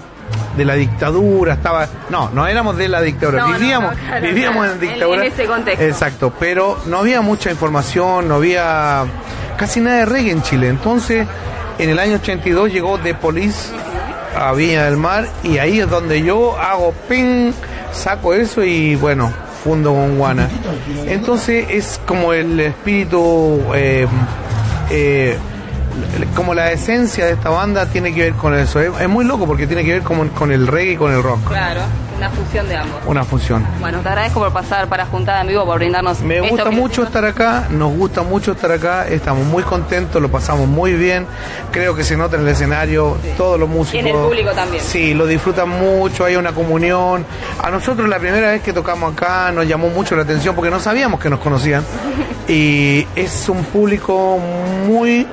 de la dictadura, estaba, no, no éramos de la dictadura, No, vivíamos, no, claro, vivíamos claro, en dictadura. en ese contexto. Exacto, pero no había mucha información, no había casi nada de reggae en Chile. Entonces, en el año 82 llegó The Police a Viña del Mar y ahí es donde yo hago ping, saco eso y bueno, fundo con Guana. Entonces es como el espíritu, eh, eh, como la esencia de esta banda tiene que ver con eso. Es, muy loco porque tiene que ver con, con el reggae y con el rock. Claro, una fusión de ambos. Una función. Bueno, te agradezco por pasar para Juntada en Vivo, por brindarnos Me esto gusta que- mucho estar acá, nos gusta mucho estar acá, estamos muy contentos, lo pasamos muy bien, creo que se nota en el escenario, todos los músicos. Y en el público también. Sí, lo disfrutan mucho, hay una comunión. A nosotros la primera vez que tocamos acá nos llamó mucho la atención porque no sabíamos que nos conocían. Y es un público muy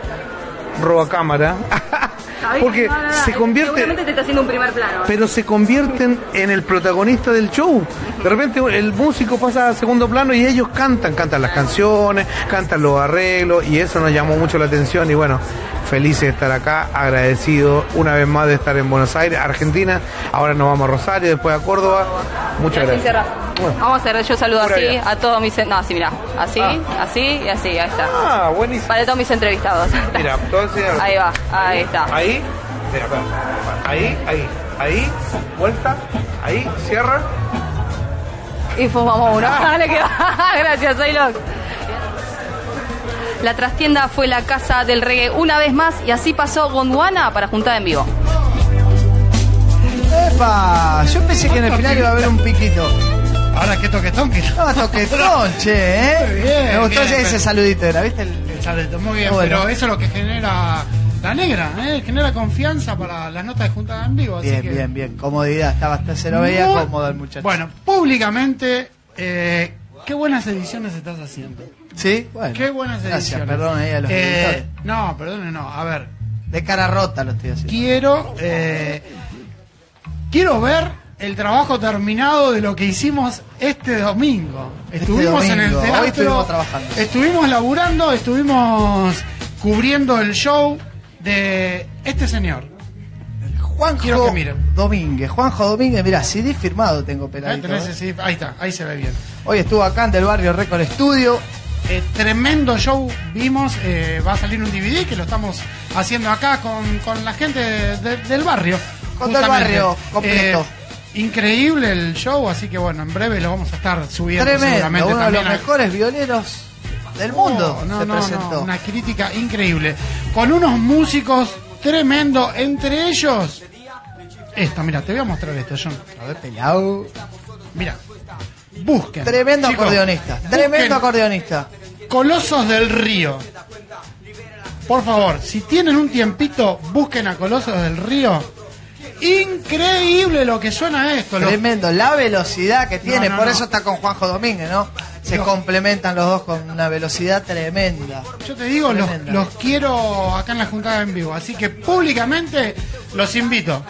roba cámara. Porque no, no, no, se convierte- Seguramente te está haciendo un primer plano. pero se convierten en el protagonista del show. De repente el músico pasa a segundo plano y ellos cantan, cantan las canciones, cantan los arreglos y eso nos llamó mucho la atención y bueno, felices de estar acá, agradecido una vez más de estar en Buenos Aires, Argentina, ahora nos vamos a Rosario, después a Córdoba. Muchas gracias. cerrás. Vamos a hacer, yo saludo así a todos mis... No, así, mira. Así, así y así, ahí está. Ah, buenísimo. Para todos mis entrevistados. Mira, entonces... Ahí va, ahí está. Ahí, mira, ahí, ahí, ahí, vuelta, ahí, cierra. Y fumamos uno. Dale, que va. Gracias, soy. La trastienda fue la casa del reggae una vez más y así pasó Gondwana para juntada en vivo. ¡Epa! Yo pensé que en el final iba a haber un piquito. Ahora que toquetón, que No, toquetón, che, ¿eh? Muy bien, Me gustó bien, ese, pero- saludito, ¿era? ¿Viste? El... El saludito, muy bien, Bueno. pero eso es lo que genera la negra, ¿eh? genera confianza para las notas de juntada en vivo. así Bien, que- bien, bien. Comodidad, estaba hasta se lo veía Muy- cómodo el muchacho. Bueno, públicamente, eh, qué buenas ediciones estás haciendo. ¿Sí? Bueno. Qué buenas Gracias, ediciones. perdón ahí a los Eh. No, perdón, no. A ver, De cara rota lo estoy haciendo. quiero eh, quiero ver el trabajo terminado de lo que hicimos este domingo. Estuvimos en el hoy teatro, estuvimos trabajando. estuvimos laburando, estuvimos cubriendo el show de este señor. Juanjo. Domínguez. Juanjo Domínguez, mirá, CD firmado tengo peladito. ¿eh? ahí está, ahí se ve bien. Hoy estuvo acá en Del Barrio Record Studio. Eh, tremendo show vimos, eh, va a salir un DVD que lo estamos haciendo acá con, con la gente de- del barrio. Con todo el barrio completo. Increíble el show, así que bueno, en breve lo vamos a estar subiendo Tremendo, seguramente uno de los mejores violeros del mundo Oh, no, se no, presentó. no, una crítica increíble. Con unos músicos tremendo, entre ellos. Esto, mira, te voy a mostrar esto, John. A ver, pelado. Mira. Busquen. Tremendo Chicos, acordeonista. busquen Tremendo acordeonista. Colosos del Río. Por favor, si tienen un tiempito, busquen a Colosos del Río. Increíble lo que suena esto. Tremendo, la velocidad que tiene, no, por no. eso está con Juanjo Domínguez, ¿no? Se complementan los dos con una velocidad tremenda. Yo te digo, los quiero acá en la juntada en vivo. Así que públicamente los invito.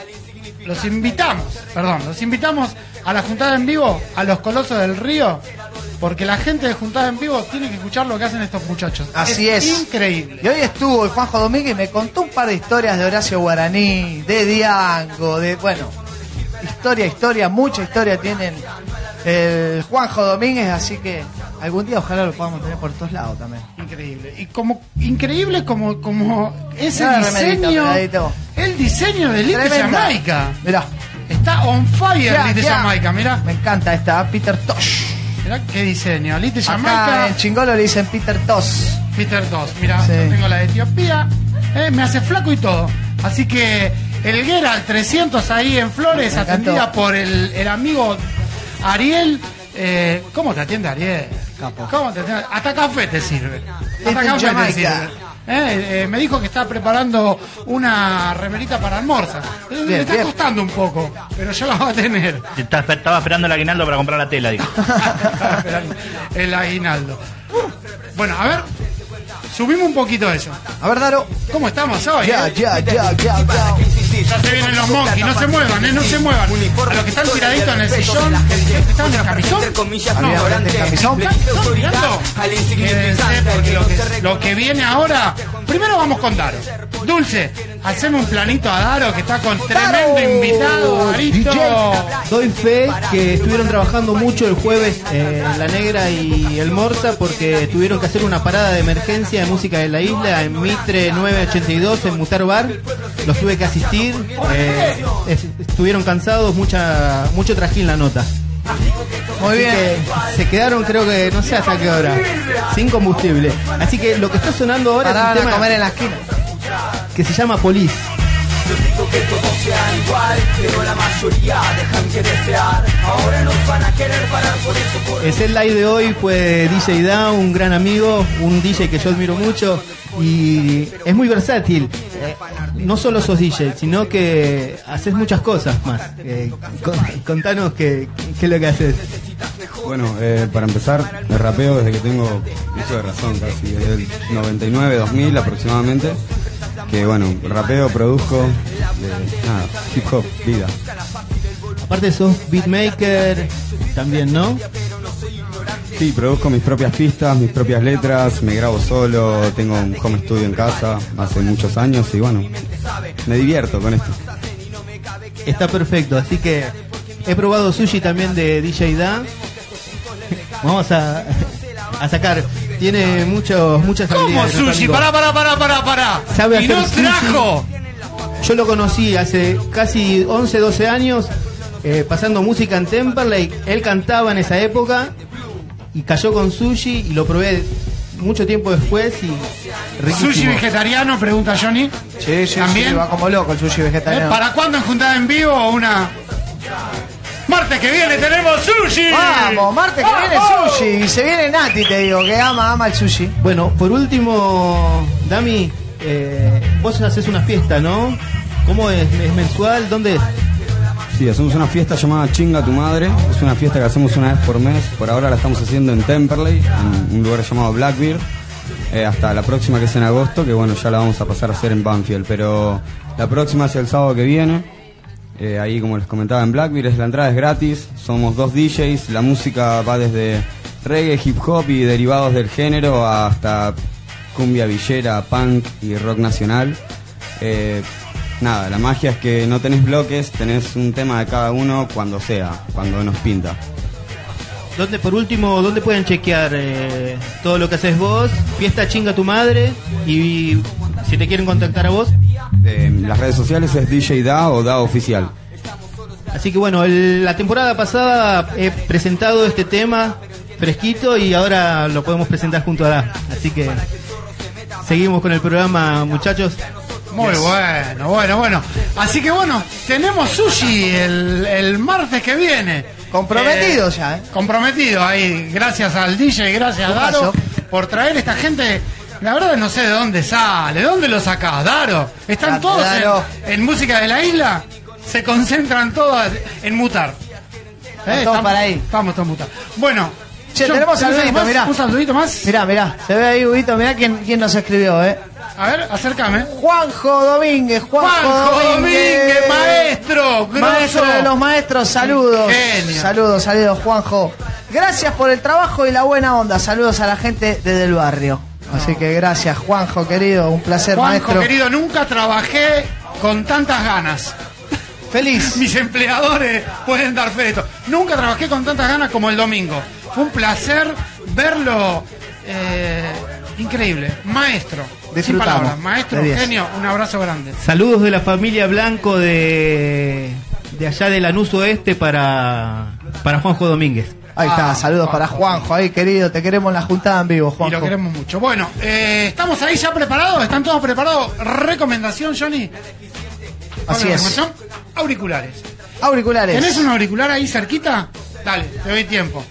Los invitamos, perdón, los invitamos a la juntada en vivo, a los Colosos del Río, porque la gente de juntada en vivo tiene que escuchar lo que hacen estos muchachos. Así es. Increíble. Y hoy estuvo el Juanjo Domínguez y me contó un par de historias de Horacio Guaraní, de Diango, de, bueno, historia, historia, mucha historia tienen el Juanjo Domínguez, así que algún día ojalá lo podamos tener por todos lados también. Increíble. Y como increíble como, como ese diseño. El diseño de Little Tremenda. Jamaica. Mirá. Está on fire Ya, Little. Jamaica, mirá. Me encanta esta, Peter Tosh. Mirá qué diseño. Little Acá Jamaica. en Chingolo le dicen Peter Tosh. Peter 2, mira, Sí. yo tengo la de Etiopía, eh, me hace flaco y todo. Así que el Geralt 300 ahí en Flores, Me encantó. atendida por el, el amigo Ariel. Eh, ¿Cómo te atiende Ariel? ¿Cómo te atiende? Hasta café te sirve. Hasta Little café te Jamaica. sirve. Eh, eh, me dijo que está preparando una remerita para almorzar. Bien, Le está bien. costando un poco, pero ya la va a tener. Estaba estaba esperando el aguinaldo para comprar la tela, dijo. el aguinaldo. Bueno, a ver, subimos un poquito eso. A ver, Daro. ¿Cómo estamos hoy? Ya, eh? ya, ya, ya, ya. Ya se vienen los monkeys, no se muevan, eh, no se muevan. A los que están tiraditos en el sillón, que están en camisón. No, Obviamente, en camisón. ¿Están mirando? Porque lo que, lo que viene ahora. Primero vamos con Daro. Dulce, hacemos un planito a Daro que está con tremendo invitado, Darito. Doy fe que estuvieron trabajando mucho el jueves eh, La Negra y el Morsa porque tuvieron que hacer una parada de emergencia de música de la isla en Mitre 982 en Mutar Bar. Los tuve que asistir. Eh, es- estuvieron cansados, mucha mucho trajín la nota. Muy bien. que se quedaron creo que no sé hasta qué hora. Sin combustible. Así que lo que está sonando ahora Paraban es un a tema comer en la esquina. que se llama Police. que todos sean igual, pero la mayoría dejan que desear. Ahora nos van a querer parar por eso. Por Es el live de hoy, fue DJ Da, un gran amigo, un DJ que yo admiro mucho y es muy versátil. Eh, no solo sos DJ, sino que haces muchas cosas más. Eh, con- contanos qué, qué es lo que haces. Bueno, eh, para empezar, me rapeo desde que tengo uso de razón, casi desde el 99, 2000 aproximadamente. Que bueno, rapeo, produzco, de, nada, hip hop, vida. Aparte sos beatmaker también, ¿no? Sí, produzco mis propias pistas, mis propias letras, me grabo solo, tengo un home studio en casa hace muchos años y bueno, me divierto con esto. Está perfecto, así que he probado sushi también de DJ Da. Vamos a, a sacar, tiene muchos, muchas ¿Cómo habilidades. sushi? Pará, pará, pará, pará, pará. sabe y hacer no sushi. trajo. Yo lo conocí hace casi 11, 12 años, eh, pasando música en Temperley. Él cantaba en esa época y cayó con sushi y lo probé mucho tiempo después y riquísimo. Sushi vegetariano, pregunta Johnny. Sí, sí, También. sí, va como loco el sushi ¿Eh? vegetariano. ¿Para cuándo en juntada en vivo o una? Martes que viene tenemos sushi. Vamos, martes que viene sushi. Y se viene Nati, te digo, que ama, ama el sushi. Bueno, por último, Dami, eh, vos haces una fiesta, ¿no? ¿Cómo es? ¿Es mensual? ¿Dónde es? Sí, hacemos una fiesta llamada Chinga tu Madre. Es una fiesta que hacemos una vez por mes. Por ahora la estamos haciendo en Temperley, en un lugar llamado Blackbeard. Eh, hasta la próxima que es en agosto, que bueno, ya la vamos a pasar a hacer en Banfield. Pero la próxima es el sábado que viene. Eh, ahí, como les comentaba, en Blackbeard la entrada es gratis. Somos dos DJs. La música va desde reggae, hip hop y derivados del género hasta cumbia villera, punk y rock nacional. Eh, nada, la magia es que no tenés bloques, tenés un tema de cada uno cuando sea, cuando nos pinta. ¿Dónde, por último, dónde pueden chequear eh, todo lo que haces vos? Fiesta chinga tu madre y si te quieren contactar a vos. Eh, las redes sociales es DJ Da o Da Oficial. Así que bueno, el- la temporada pasada he presentado este tema fresquito y ahora lo podemos presentar junto a Da. Así que seguimos con el programa, muchachos. Muy bueno, bueno, bueno. Así que bueno, tenemos sushi el, el martes que viene. Comprometido ya, ¿eh? Comprometido ahí. Gracias al DJ, gracias a Daro por traer esta gente. La verdad no sé de dónde sale, ¿de dónde lo sacás, Daro? ¿Están todos Daro. en, en música de la isla? Se concentran todos en mutar. Están todos para ahí. Estamos todos mutar. Bueno, Che, yo- tenemos ¿tenés algo saludito, más? mirá. ¿Un saludito más? Mirá, mirá, se ve ahí, Huguito, mirá quién, quién nos escribió, ¿eh? A ver, acércame. Juanjo Domínguez, Juanjo, Juanjo Domínguez, maestro, grosso. Maestro de los maestros, saludos. Genio. Saludos, saludos, Juanjo. Gracias por el trabajo y la buena onda. Saludos a la gente desde el barrio. Así que gracias, Juanjo, querido. Un placer, Juanjo, maestro. querido, nunca trabajé con tantas ganas. Feliz. Mis empleadores pueden dar fe de esto. Nunca trabajé con tantas ganas como el domingo. Fue un placer verlo. eh, increíble. Maestro. Sin Disfrutamos. palabras. Maestro, genio. Un abrazo grande. Saludos de la familia Blanco de, de allá de Lanús Oeste para, para Juanjo Domínguez. Ahí está, saludos para Juanjo, ahí querido, te queremos la juntada en vivo, Y Juanjo. lo queremos mucho. Bueno, eh, ¿estamos ahí ya preparados? ¿Están todos preparados? ¿Recomendación, Johnny? ¿Cuál Así es. Auriculares. Auriculares. ¿Tenés un auricular ahí cerquita? Dale, te doy tiempo.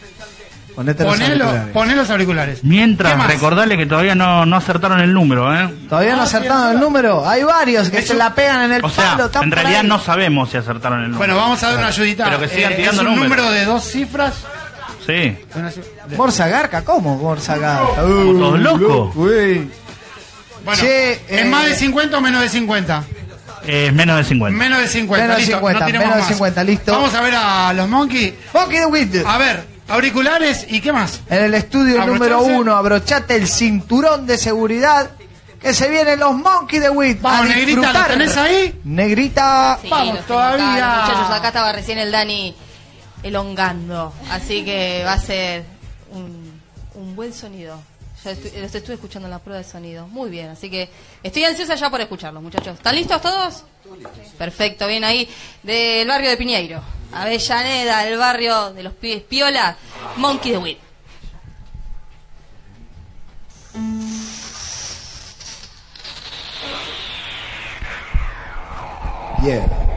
Ponete los Ponelo, auriculares. poné los auriculares. ¿Qué Mientras, recordarle que todavía no, no acertaron el número, ¿eh? Todavía no acertaron el número. Hay varios que se la pegan en el O sea, palo. en realidad no sabemos si acertaron el número. Bueno, vamos a dar una ayudita. Pero que sigan Eh, tirando es un números. número de dos cifras. Sí. Morsa Garca, ¿cómo Morsa Garca? ¿Todos locos? Uy. Bueno, Che, ¿es eh, más de 50 o menos de 50? Es menos de 50. Menos de 50, Menos de listo, 50, no menos de más. 50, listo. Vamos a ver a los Monkey. Monkey the Wind. A ver, auriculares y qué más. En el estudio Abrocharse. número uno, abrochate el cinturón de seguridad. Que se vienen los Monkey the Wind. Vamos, a Negrita, ¿lo disfrutar. tenés ahí? Negrita. Sí, Vamos, todavía. acá, Muchachos, acá estaba recién el Dani elongando. Así que va a ser un, un buen sonido. Ya estu- los estuve escuchando en la prueba de sonido. Muy bien, así que estoy ansiosa ya por escucharlos, muchachos. ¿Están listos todos? Perfecto, bien ahí. Del barrio de Piñeiro. Avellaneda, el barrio de los pibes piola. Monkey the Wind. Yeah.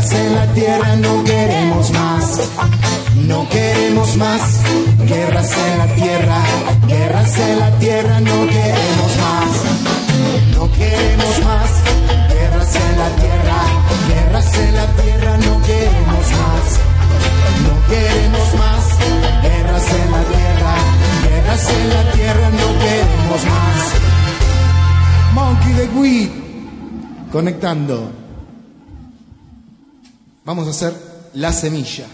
En la tierra, no queremos más. No queremos más guerras en la tierra, guerras en la tierra, no queremos más. No queremos más guerras en la tierra, guerras en la tierra, no queremos más. No queremos más guerras en la tierra, guerras en la tierra, no queremos más. Monkey the Weed, conectando. Vamos a hacer la semilla.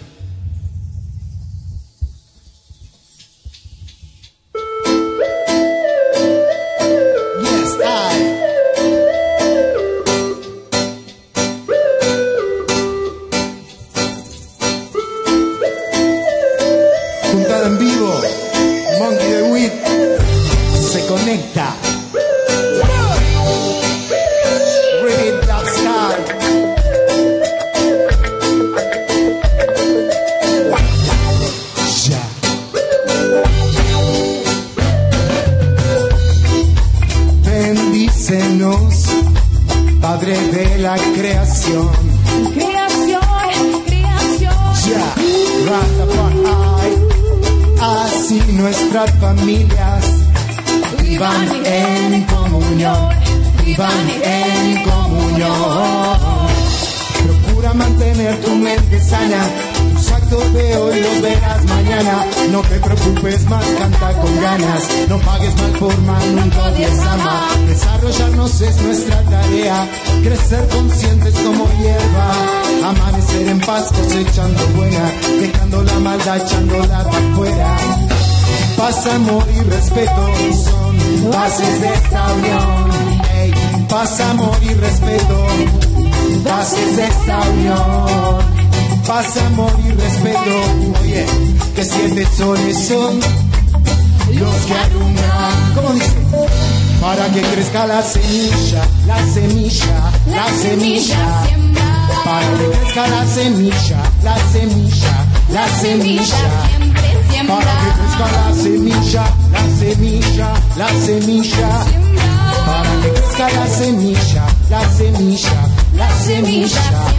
Esta unión. Paz, amor y respeto, oye, que siete soles son los que alumbran. ¿Cómo dice? Para que crezca la semilla, la semilla, la semilla. Para que crezca la semilla, la semilla, la semilla. Para que crezca la semilla, la semilla, la semilla. Para que crezca la semilla, la semilla, la semilla.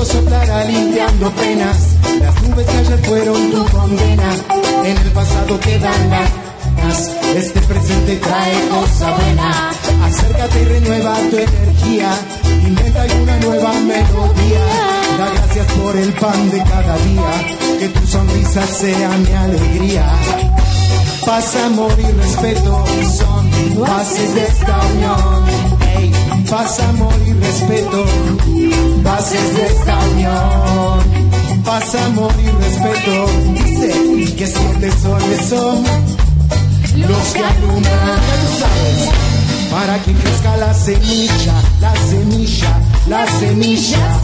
Viento soplará limpiando penas, las nubes que ayer fueron tu condena, en el pasado quedan las este presente trae cosa buena. Acércate y renueva tu energía. Inventa alguna nueva melodía. Da gracias por el pan de cada día. Que tu sonrisa sea mi alegría. Paz, amor y respeto son bases de esta unión. Ey, paz, amor y respeto, bases de esta amor y respeto, dice que siete soles son los que alumbran, tú sabes, para que crezca la semilla, la semilla, la semilla,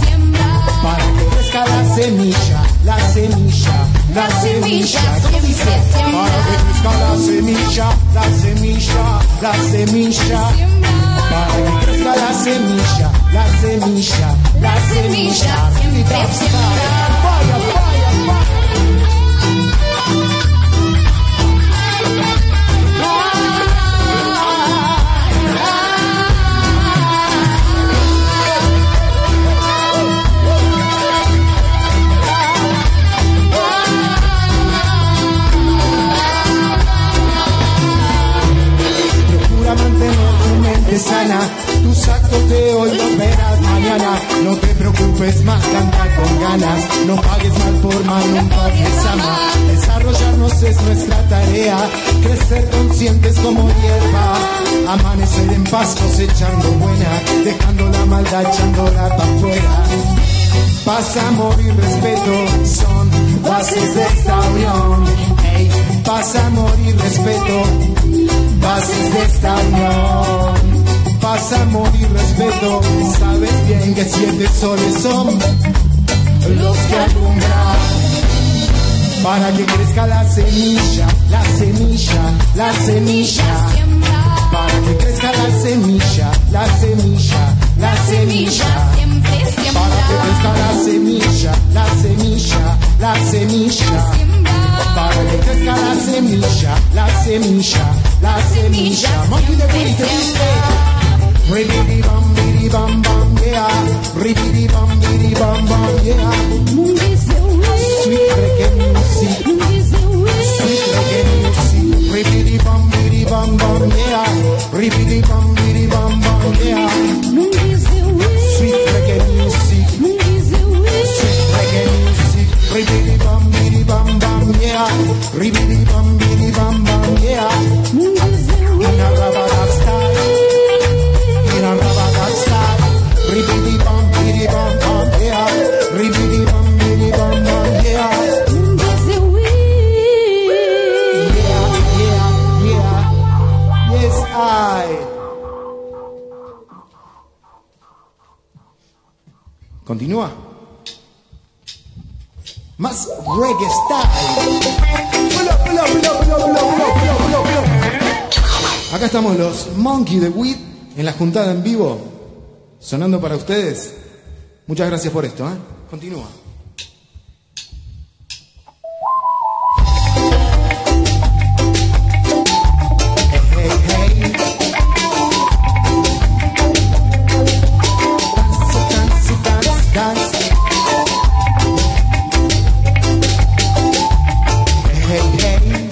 para que crezca la semilla, la semilla, la semilla, ¿cómo dice? Para que crezca la semilla, la semilla, la semilla, para que crezca la semilla, la semilla, la semilla, mente sana, tus actos de hoy los verás mañana. No te preocupes más, canta con ganas, no pagues mal por mal, nunca ama. Desarrollarnos es nuestra tarea, crecer conscientes como hierba, amanecer en paz cosechando buena, dejando la maldad echándola para afuera. Paz, amor y respeto son bases de esta unión. Ey, paz, amor y respeto, bases de esta unión paz, amor y respeto. Sabes bien que siete soles son los que alumbran. Para que crezca la semilla, la semilla, la semilla. Para que crezca la semilla, la semilla, la semilla. Para que crezca la semilla, la semilla, la semilla para que crezca la semilla, la semilla, la semilla. Monte de Ribidi bam, bidi bam bam, yeah. Ribidi bam, bidi bam bam, yeah. Sweet reggae music. Sweet reggae music. Ribidi bam, bidi bam bam, yeah. Ribidi bam, bidi bam bam, yeah. Sweet reggae music. Sweet reggae music. Ribidi bam, bidi bam bam, yeah. Ribidi bam, bidi bam bam, yeah. Another star. Continúa. Más reggae style. Acá estamos los Monkey de Weed en la juntada en vivo, sonando para ustedes. Muchas gracias por esto. ¿eh? Continúa. okay.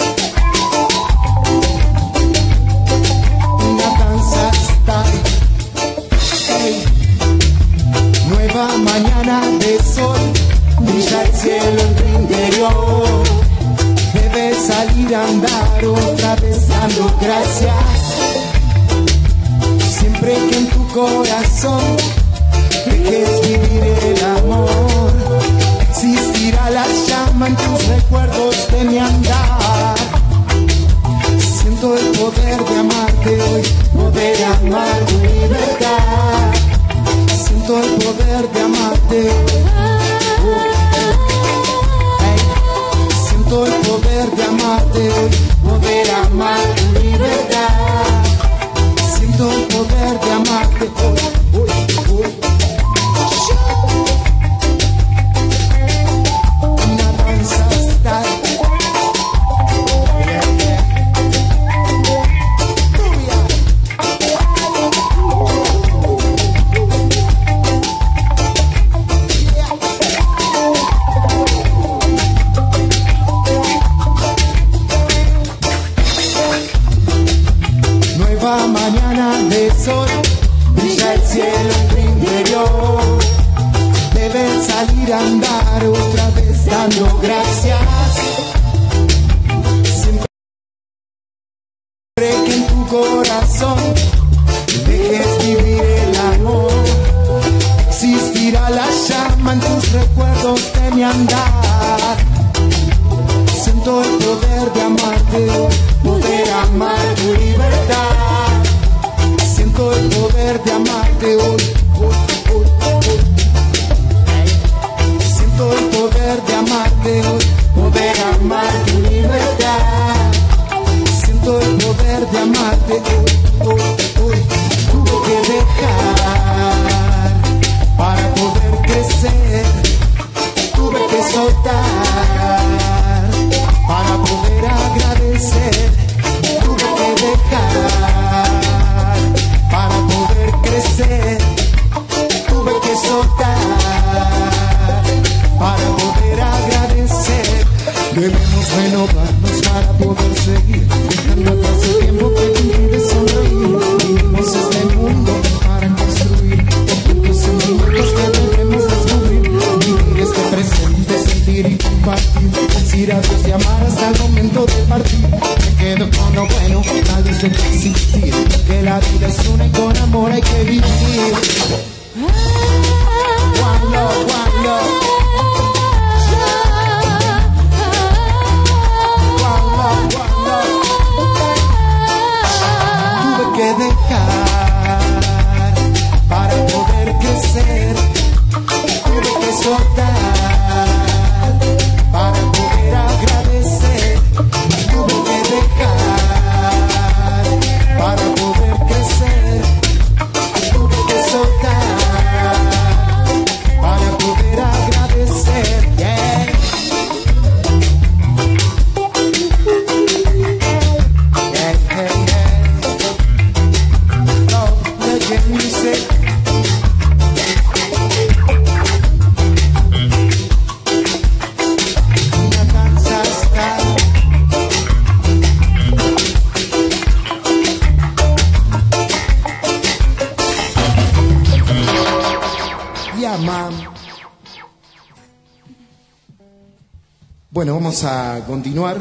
vamos a continuar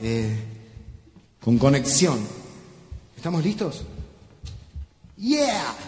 eh, con conexión. ¿Estamos listos? Yeah!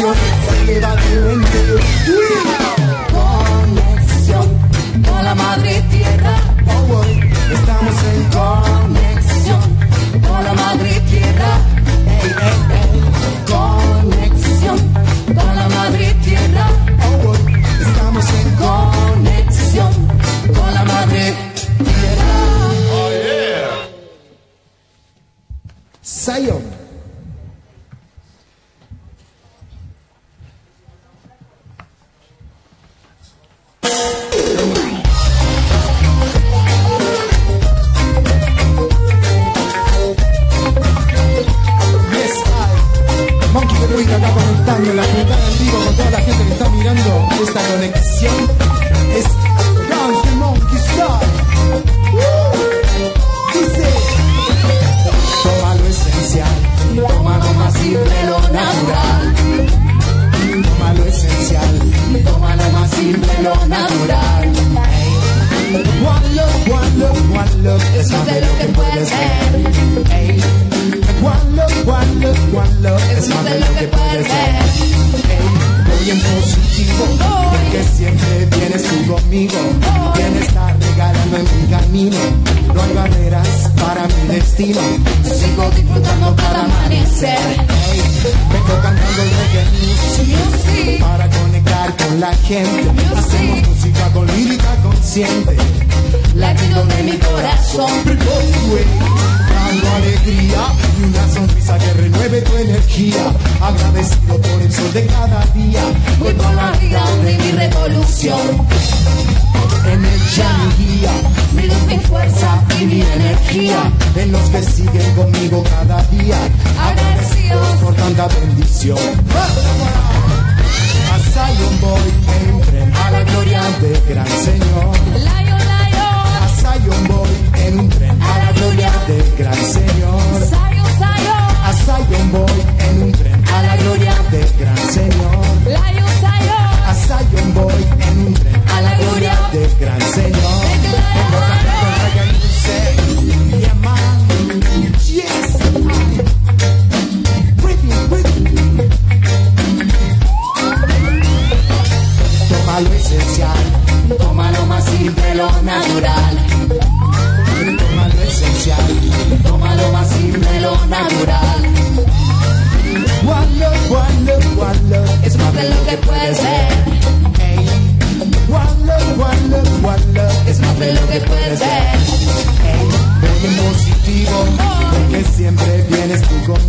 pasión, se le va a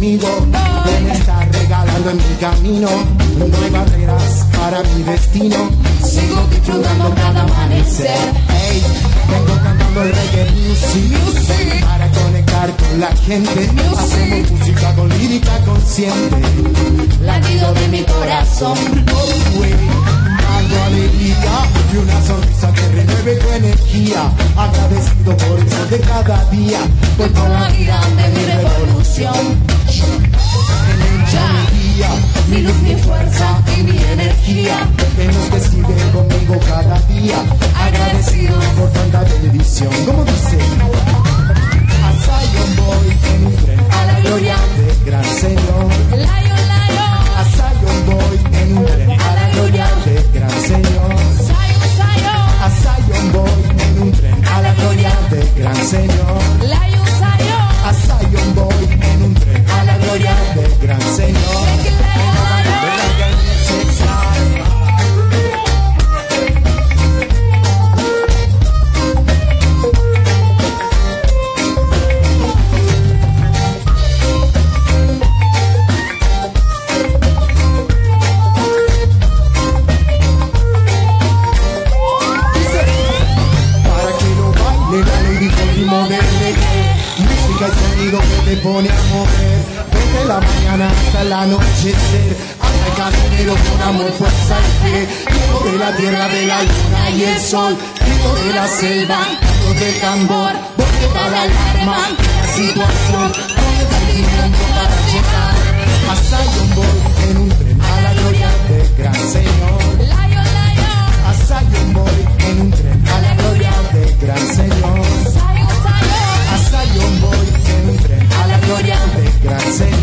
conmigo. Ven estar regalando en mi camino. No hay barreras para mi destino. Sigo disfrutando cada amanecer. Hey, vengo cantando el reggae music, para conectar con la gente. Hacemos música con lírica consciente. Latido de mi corazón. Oh, dando alegría y una sonrisa que renueve tu energía. Agradecido por el sol de cada día. Voy por la vida de mi revolución. Energía mi Mi luz, mi fuerza y mi energía. que siguen conmigo cada día. Agradecido por tanta bendición. ¿Cómo dice? A Zion voy en un tren a la gloria del gran Señor. Lion, lion. A Zion voy en un tren a la gloria gran Señor. A Zion voy en un tren a la gloria del gran Señor. A Zion voy en un tren a la gloria del gran Señor. Sol. Hijo de la selva, hijo del tambor. Porque va la alarma, la situación. Con el sentimiento para llegar. A Zion voy en un tren a la gloria del gran Señor. Lion, lion. A Zion voy en un tren a la gloria del gran Señor. Zion, Zion. A Zion voy en un tren a la gloria del gran Señor.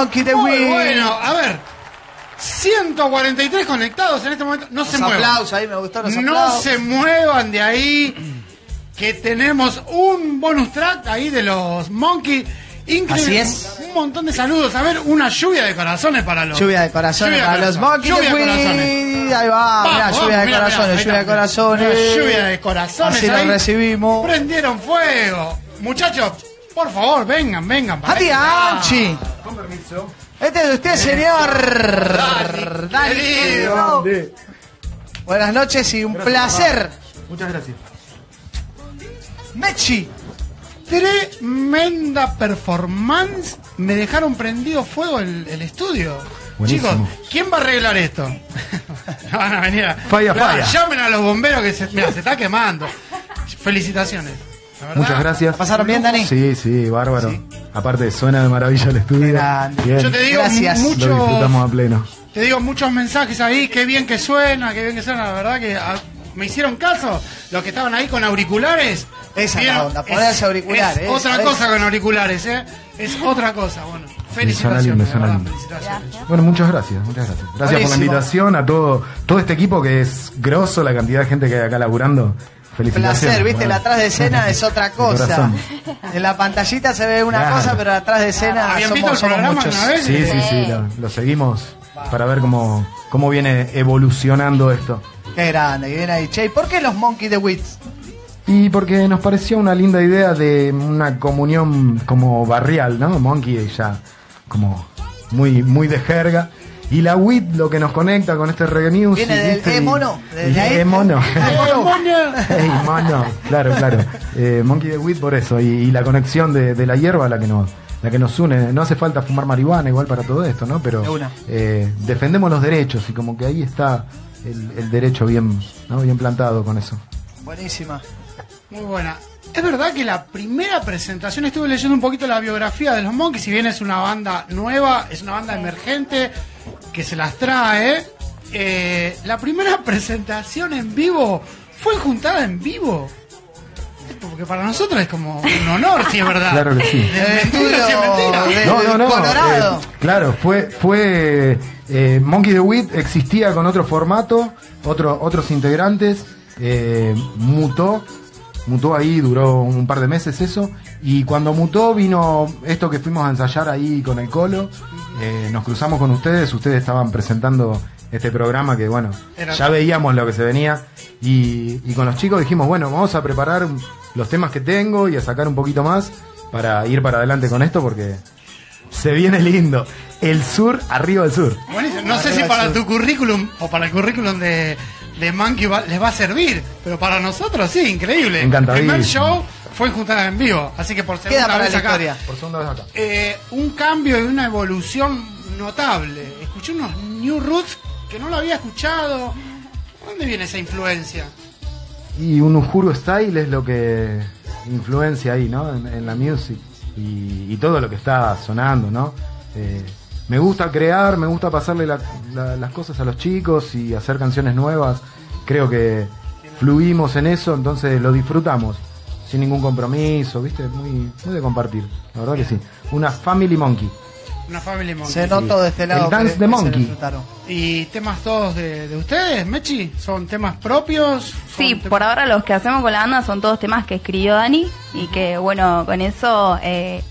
Monkey de Muy Wii. bueno, a ver. 143 conectados en este momento. No se muevan. aplausos ahí, me gustaron los No aplausos. se muevan de ahí. Que tenemos un bonus track ahí de los Monkey. Increíble. Así es. Un montón de saludos. A ver, una lluvia de corazones para los. Lluvia de corazones Lluvia de para los. Monkey Lluvia de corazones. Ahí va, Vamos, mirá, vamos, lluvia de mirá, corazones, mirá, lluvia de corazones. Lluvia de corazones. Así lo ahí. recibimos. Prendieron fuego. Muchachos, por favor, vengan, vengan. para este. Adianchi. Con permiso. Este es usted, señor. Dani. Buenas noches y un Gracias, placer. papá. Muchas gracias. Mechi. Tremenda performance. Me dejaron prendido fuego el, el estudio. Buenísimo. Chicos, ¿quién va a arreglar esto? Van a venir a... Falla, Claro, falla. Llamen a los bomberos que se, mira, se está quemando. Felicitaciones. Muchas gracias. ¿Pasaron bien, Dani? Sí, sí, bárbaro. Aparte, suena de maravilla el estudio. Bien. Yo te digo, Gracias. mucho- Lo disfrutamos a pleno. Te digo muchos mensajes ahí, qué bien que suena, qué bien que suena, la verdad que ah, me hicieron caso. Los que estaban ahí con auriculares. Esa es la onda, ponerse auriculares, Es otra ¿sabes? cosa con auriculares, ¿eh? Es otra cosa, bueno. Sí, suena Felicitaciones. lindo, suena lindo. felicitaciones. Bueno, muchas gracias, muchas gracias. Gracias por la invitación a todo, todo este equipo que es grosso, la cantidad de gente que hay acá laburando. Placer, viste, Bueno. la atrás de escena es otra cosa. En la pantallita se ve una Claro. cosa, pero atrás de escena ¿Habían visto somos, el somos muchos. una vez? Sí, sí, sí, lo, lo seguimos para ver cómo, cómo viene evolucionando esto. Qué grande, que viene ahí. Che, ¿y ¿por qué los Monkey de Wits? Y porque nos pareció una linda idea de una comunión como barrial, ¿no? Monkey ya como muy, muy de jerga. Y la WIT lo que nos conecta con este reggae music. Viene del desde y- ahí. E-mono. E-mono. Ey, mono. Claro, claro. Eh, Monkey de WIT por eso. Y, y la conexión de, de la hierba la que nos la que nos une. No hace falta fumar marihuana igual para todo esto, ¿no? Pero eh, defendemos los derechos y como que ahí está el, el derecho bien, ¿no? bien plantado con eso. Buenísima. Muy buena. Es verdad que la primera presentación estuve leyendo un poquito la biografía de los Monkeys, si bien es una banda nueva, es una banda emergente que se las trae. eh, la primera presentación en vivo fue juntada en vivo. Porque para nosotros es como un honor, si es verdad. Claro que sí. Es mentira, si es mentira. No, no, no. Colorado. eh, claro, fue, fue eh, Monkey the Wit existía con otro formato, otro, otros integrantes, eh, mutó, mutó ahí, duró un par de meses eso, y cuando mutó vino esto que fuimos a ensayar ahí con el Colo, eh, nos cruzamos con ustedes, ustedes estaban presentando este programa que bueno, Era- ya veíamos lo que se venía, y, y con los chicos dijimos, bueno, vamos a preparar los temas que tengo y a sacar un poquito más para ir para adelante con esto porque se viene lindo. El sur, arriba del sur. Buenísimo. No sé si para tu currículum o para el currículum de, de Monkey va- les va a servir, pero para nosotros sí, increíble. El Encantadísimo. primer show fue juntada en vivo, así que por segunda Queda para vez la acá. historia. Por segunda vez acá. Eh, un cambio y una evolución notable. Escuché unos New Roots que no lo había escuchado. ¿Dónde viene esa influencia? Y un Ujuru Style es lo que influencia ahí, ¿no? En, en la music y, y todo lo que está sonando, ¿no? Eh, me gusta crear, me gusta pasarle la- la- las cosas a los chicos y hacer canciones nuevas. Creo que fluimos en eso, entonces lo disfrutamos sin ningún compromiso, ¿viste? Muy, muy de compartir, la verdad que sí. Una Family Monkey. Una Family Monkey. Se notó de este lado. El dance que- de que se Monkey. ¿Y temas todos de, de ustedes, Mechi? ¿Son temas propios? Sí, por ahora los que hacemos con la banda son todos temas que escribió Dani y que bueno, con eso eh,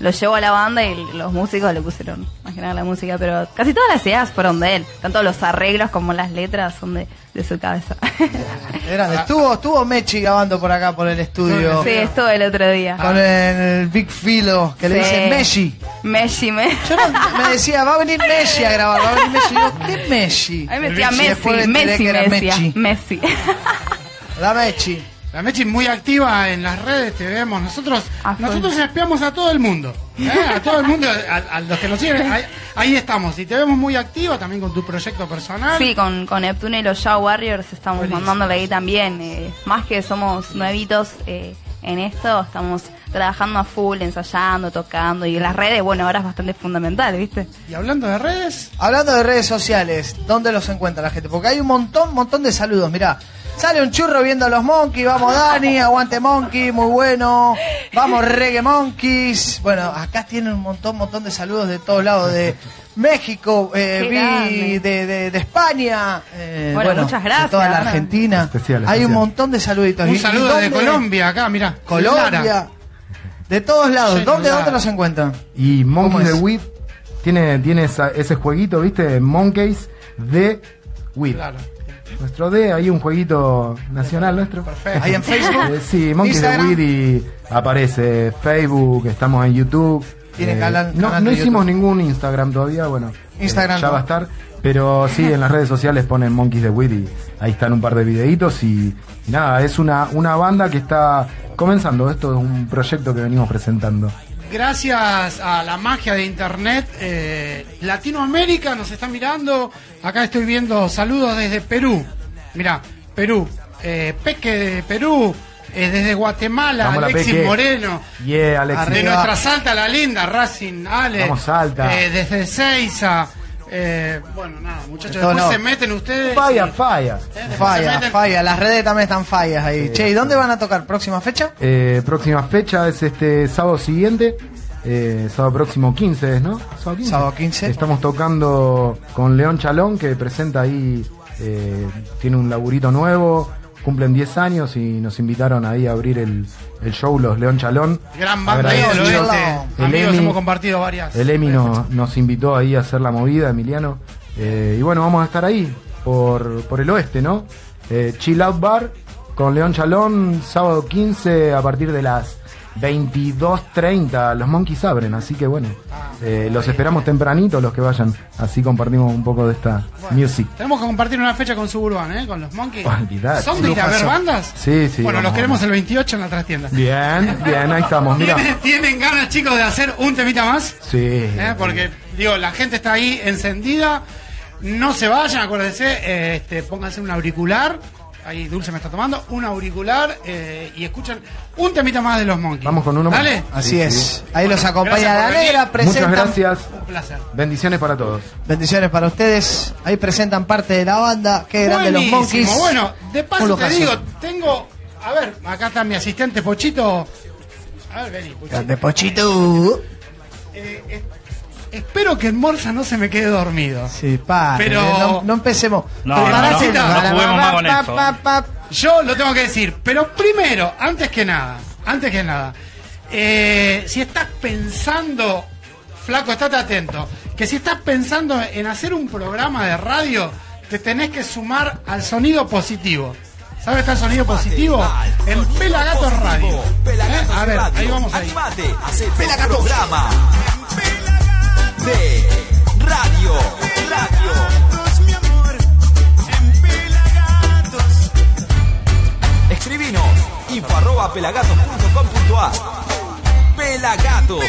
los llevó a la banda y los músicos le pusieron más que nada la música, pero casi todas las ideas fueron de él, tanto los arreglos como las letras son de, de su cabeza. Grande. Estuvo, estuvo Mechi grabando por acá, por el estudio. sí, estuvo el otro día. Con el Big Filo, que le Sí. dicen Meshi. Messi, me... Yo no- me decía, va a venir Messi a grabar, va a venir Messi. Digo, ¿qué Messi? A mí me decía Messi, Messi que era me decía, Mechi. Messi. La Mechi. La Mechi muy activa en las redes, te vemos. Nosotros nosotros espiamos a todo el mundo. ¿eh? A todo el mundo, a, a los que nos siguen. Ahí, ahí estamos. Y te vemos muy activa también con tu proyecto personal. Sí, con, con Neptune y los Shaw Warriors estamos mandándole ahí también. eh, más que somos nuevitos eh, en esto, estamos trabajando a full, ensayando, tocando. Y las redes, bueno, ahora es bastante fundamental, ¿viste? Y hablando de redes. Hablando de redes sociales, ¿dónde los encuentra la gente? Porque hay un montón, montón de saludos. Mirá, sale un churro viendo a los Monkeys, vamos Dani, aguante Monkey, muy bueno. Vamos Reggae Monkeys. Bueno, acá tienen un montón, montón de saludos de todos lados, de México, eh, vi de, de- de España, eh, Bueno, muchas gracias, de toda la. Argentina. Especial, Hay un montón de saluditos. Un ¿Y- y saludo de? Colombia, acá, mirá. Colombia. Lara. De todos lados. ¿Dónde. ¿Dónde los encuentran? Y ¿Cómo Monkeys de Weed tiene, tiene esa- ese jueguito, ¿viste? Monkeys de Weed. Claro. Nuestro D, ahí un jueguito nacional nuestro. Perfecto. Ahí en Facebook. Eh, sí, Monkeys de aparece Facebook, estamos en YouTube. Tiene canal- no canal no de hicimos YouTube. ningún Instagram todavía, bueno. eh, Instagram ya no. va a estar. Pero sí, en las redes sociales ponen Monkeys de Weed y ahí están un par de videitos y, y nada, es una, una banda que está comenzando. Esto es un proyecto que venimos presentando. Gracias a la magia de internet, eh, Latinoamérica nos está mirando. Acá estoy viendo saludos desde Perú. Mira, Perú. Eh, Peque de Perú. eh, desde Guatemala, Vamos, Alexis Peque. Moreno. Yeah, Alexis. De nuestra Salta, la linda, Racing, Ale. Vamos, Salta. Eh, desde Seiza. Eh, bueno, nada, muchachos, después no. se meten ustedes. Falla, y- falla. se Falla, meten- falla. Las redes también están fallas ahí. Che, ¿y dónde van a tocar? ¿Próxima fecha? Eh, próxima fecha es este sábado siguiente. eh, sábado próximo 15 es, ¿no? Sábado 15. Sábado 15. Estamos tocando con León Chalón, que presenta ahí, eh, tiene un laburito nuevo, cumplen 10 años y nos invitaron ahí a abrir el, el show Los León Chalón. Gran banda ahí del. El Amigos, Emi- hemos compartido varias. El Emi nos, nos invitó ahí a hacer la movida, Emiliano. Eh, y bueno, vamos a estar ahí, por, por el oeste, ¿no? Eh, Chill Out Bar con León Chalón, sábado 15 a partir de las 22.30. Los Monkeys abren, así que bueno, eh, los esperamos tempranito los que vayan. Así compartimos un poco de esta music. Tenemos que compartir una fecha con Suburban, ¿eh? Con los Monkeys. Olvidate. ¿Son de ir a ver Lujazo. bandas? Sí, sí. bueno, los queremos vamos. el 28 en la trastienda. Bien, bien, ahí estamos. ¿Tienen, tienen ganas, chicos, de hacer un temita más? Sí. ¿Eh? Porque, digo, la gente está ahí encendida. No se vayan, acuérdense, eh, este, pónganse un auricular. Ahí Dulce me está tomando. Un auricular eh, y escuchen un temita más de los Monkeys. Vamos con uno más. Dale. Así es. Ahí los acompaña la negra, presentan. Muchas gracias. Un placer. Bendiciones para todos. Bendiciones para ustedes. Ahí presentan parte de la banda. Qué grande los Buenísimo. Monkeys. Bueno, de paso te digo, tengo. A ver, acá está mi asistente Pochito. A ver, vení, Pochito. Grande Pochito. Eh, eh, espero que en Morsa no se me quede dormido. Sí, pa. Pero- No, no empecemos. No, Preparate. no, no, no Pa, juguemos pa, más con pa, eso. pa, pa. Yo lo tengo que decir, pero primero, antes que nada, antes que nada, eh, si estás pensando, flaco, estate atento, que si estás pensando en hacer un programa de radio, te tenés que sumar al sonido positivo. ¿Sabes está el sonido positivo? En Pelagato Radio. ¿Eh? A ver, ahí vamos ahí. Animate, hace Pelagato programa de radio, radio. Escribinos info arroba pelagatos.com.ar Pelagatos.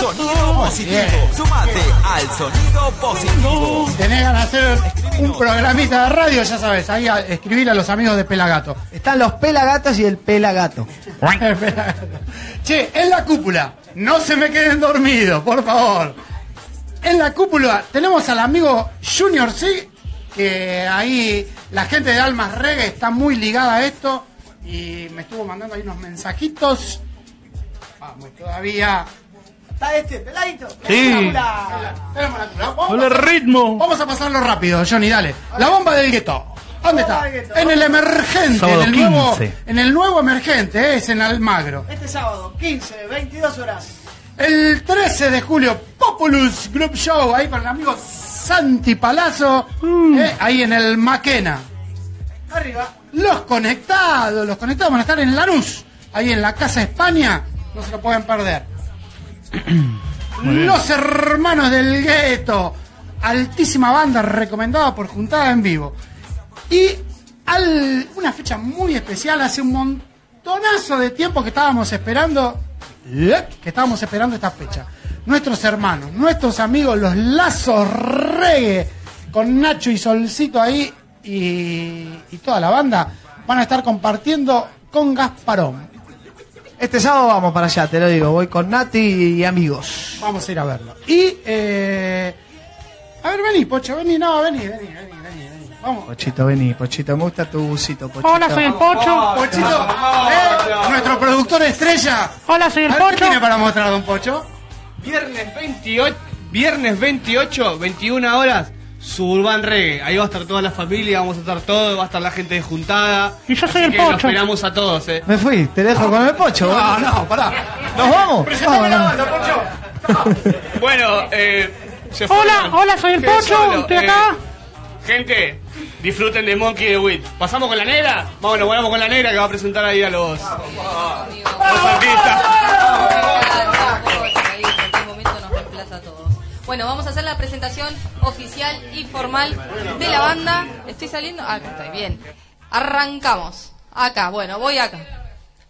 Sonido positivo. Sumate al sonido positivo. Tenés ganas de hacer un programita de radio, ya sabes, ahí a escribir a los amigos de Pelagato. Están los pelagatos y el pelagato. che, en la cúpula, no se me queden dormidos, por favor. En la cúpula tenemos al amigo Junior C, que ahí la gente de Almas Reggae está muy ligada a esto y me estuvo mandando ahí unos mensajitos. Vamos, todavía. Está este, peladito. Sí. Tenemos la cúpula. Vamos Con el a- ritmo. Vamos a pasarlo rápido, Johnny, dale. La bomba del gueto. ¿Dónde está? En el emergente, Sábado en el, nuevo, 15. en el nuevo emergente, eh, es en Almagro. Este sábado, 15, 22 horas. El 13 de julio, Populus Group Show, ahí con el amigo Santi Palazzo, eh, ahí en el Maquena. Arriba. Los conectados, los conectados van a estar en Lanús, ahí en la Casa España, no se lo pueden perder. Los hermanos del gueto, altísima banda recomendada por Juntada en Vivo. Y al- una fecha muy especial, hace un montonazo de tiempo que estábamos esperando, que estábamos esperando esta fecha. Nuestros hermanos, nuestros amigos, los lazos reggae, con Nacho y Solcito ahí y, y toda la banda, van a estar compartiendo con Gasparón. Este sábado vamos para allá, te lo digo. Voy con Nati y amigos. Vamos a ir a verlo. Y, eh, a ver, vení, Pocho, vení, no, vení, vení, vení, vení, vení. Vamos. Pochito, vení, Pochito. Me gusta tu busito, Pochito. Hola, soy el Pocho. Pochito, eh, nuestro productor estrella. Hola, soy el A ver, ¿Qué Pocho. tiene para mostrar, don Pocho? Viernes 28, viernes 28, 21 horas, Suburban Reggae. Ahí va a estar toda la familia, vamos a estar todos, va a estar la gente juntada. Y yo soy Así el que Pocho. Los esperamos a todos, eh. Me fui, te dejo con el Pocho. No, no, pará. ¿Nos vamos? Presentame la Vámonos. banda, Pocho. bueno, eh. Hola, hola, soy el Pocho, solo, estoy eh, acá. Gente, disfruten de Monkey the Wit. ¿Pasamos con la negra? Vamos, nos volvamos con la negra que va a presentar ahí a los, los artistas. Bueno, vamos a hacer la presentación oficial y formal de la banda. ¿Estoy saliendo? Ah, Acá estoy, bien. Arrancamos. Acá, bueno, voy acá.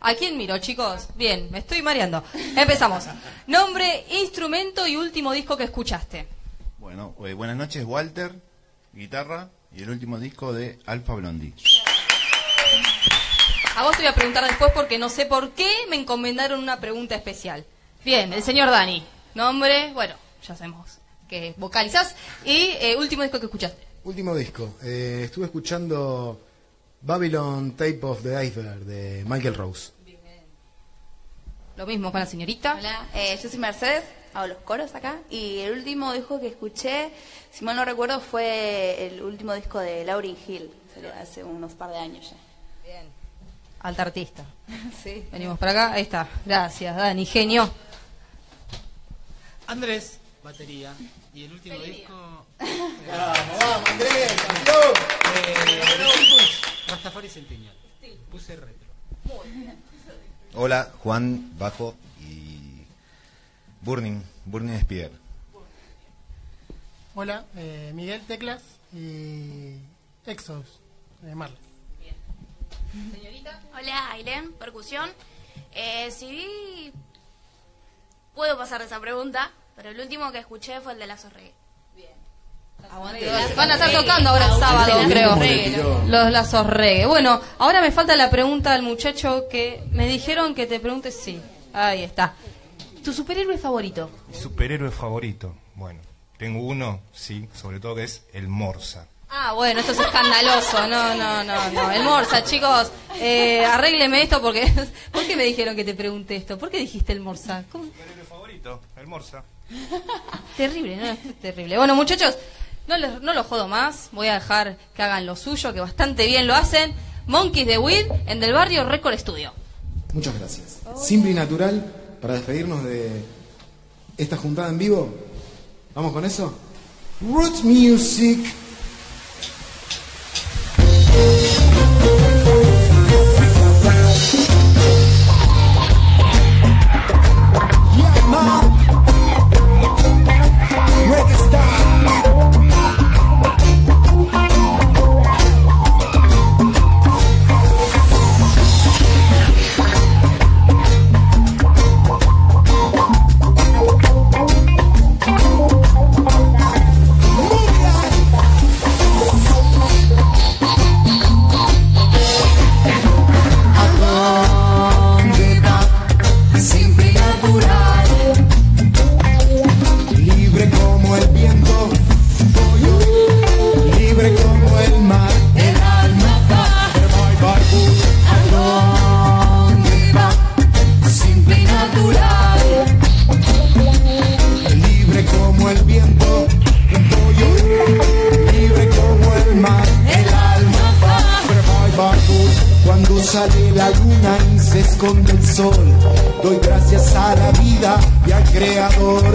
¿A quién miro, chicos? Bien, me estoy mareando. Empezamos. Nombre, instrumento y último disco que escuchaste. Bueno, eh, buenas noches, Walter, guitarra y el último disco de Alfa Blondie. A vos te voy a preguntar después porque no sé por qué me encomendaron una pregunta especial. Bien, el señor Dani. Nombre, bueno, ya sabemos que vocalizás. Y eh, último disco que escuchaste. Último disco. Eh, estuve escuchando Babylon Tape of the Iceberg de Michael Rose. Lo mismo con la señorita. Hola, eh, yo soy Mercedes, hago los coros acá. Y el último disco que escuché, si mal no recuerdo, fue el último disco de Lauryn Hill. Salió hace unos par de años ya. Bien. Alta artista. Sí. Venimos para acá. Ahí está. Gracias, Dani. Genio. Andrés, batería. Y el último disco. Vamos, vamos, Andrés, Eh, Rastafari Centennial. Puse retro. Hola, Juan, bajo Burning, Burning Spear. Hola, eh, Miguel Teclas y Exos de Marley. Señorita. Hola, Ailén, percusión. Eh, si puedo pasar esa pregunta, pero el último que escuché fue el de la Reggae. Van a estar tocando ahora el sábado, creo. Los lazos reggae. Bueno, ahora me falta la pregunta al muchacho que me dijeron que te pregunte. Sí, ahí está. ¿Tu superhéroe favorito? Superhéroe favorito. Bueno, tengo uno, sí, sobre todo que es el Morsa. Ah, bueno, esto es escandaloso. No, no, no, no. El Morsa, chicos, eh, arrégleme esto porque. ¿Por qué me dijeron que te pregunte esto? ¿Por qué dijiste el Morsa? ¿Cómo? Superhéroe favorito, el Morsa. Terrible, ¿no? Es terrible. Bueno, muchachos, no, les, no los jodo más. Voy a dejar que hagan lo suyo, que bastante bien lo hacen. Monkeys de Weed en Del Barrio Record Studio. Muchas gracias. Simple y natural para despedirnos de esta juntada en vivo. ¿Vamos con eso? Root Music. Yeah, man. Reggae ¿A sol, doy gracias a la vida y al creador,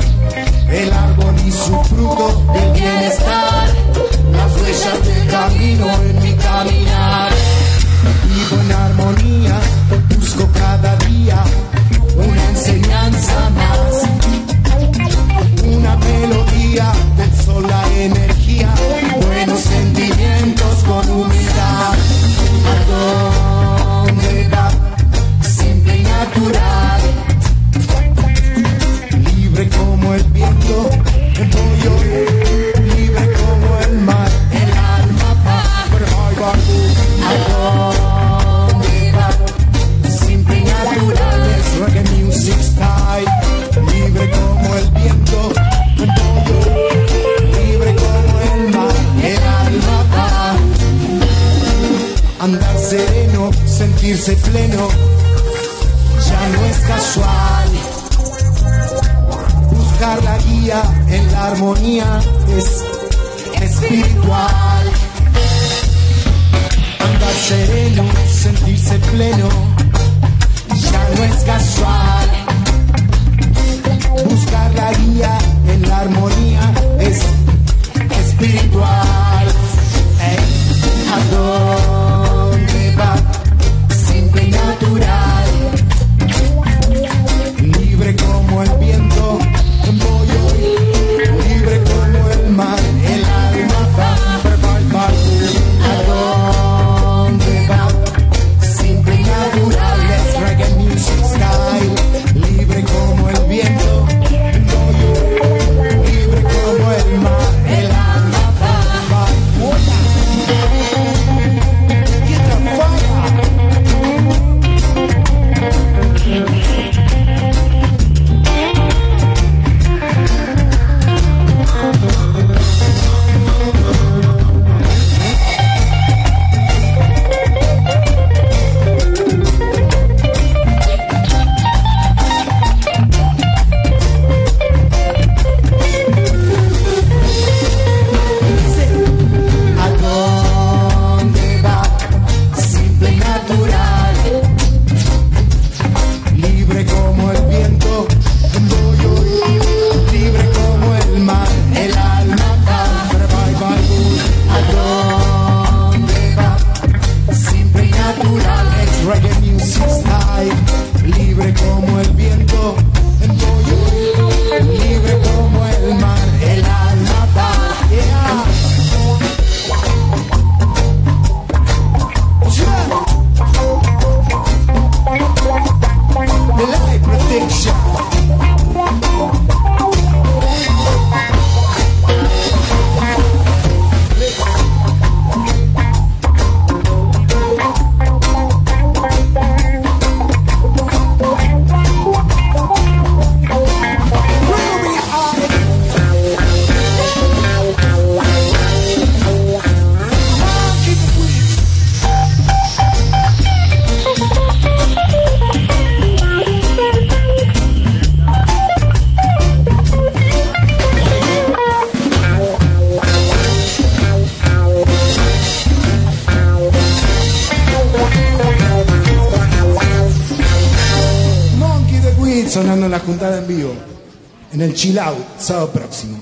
En el Chill Out, sábado próximo.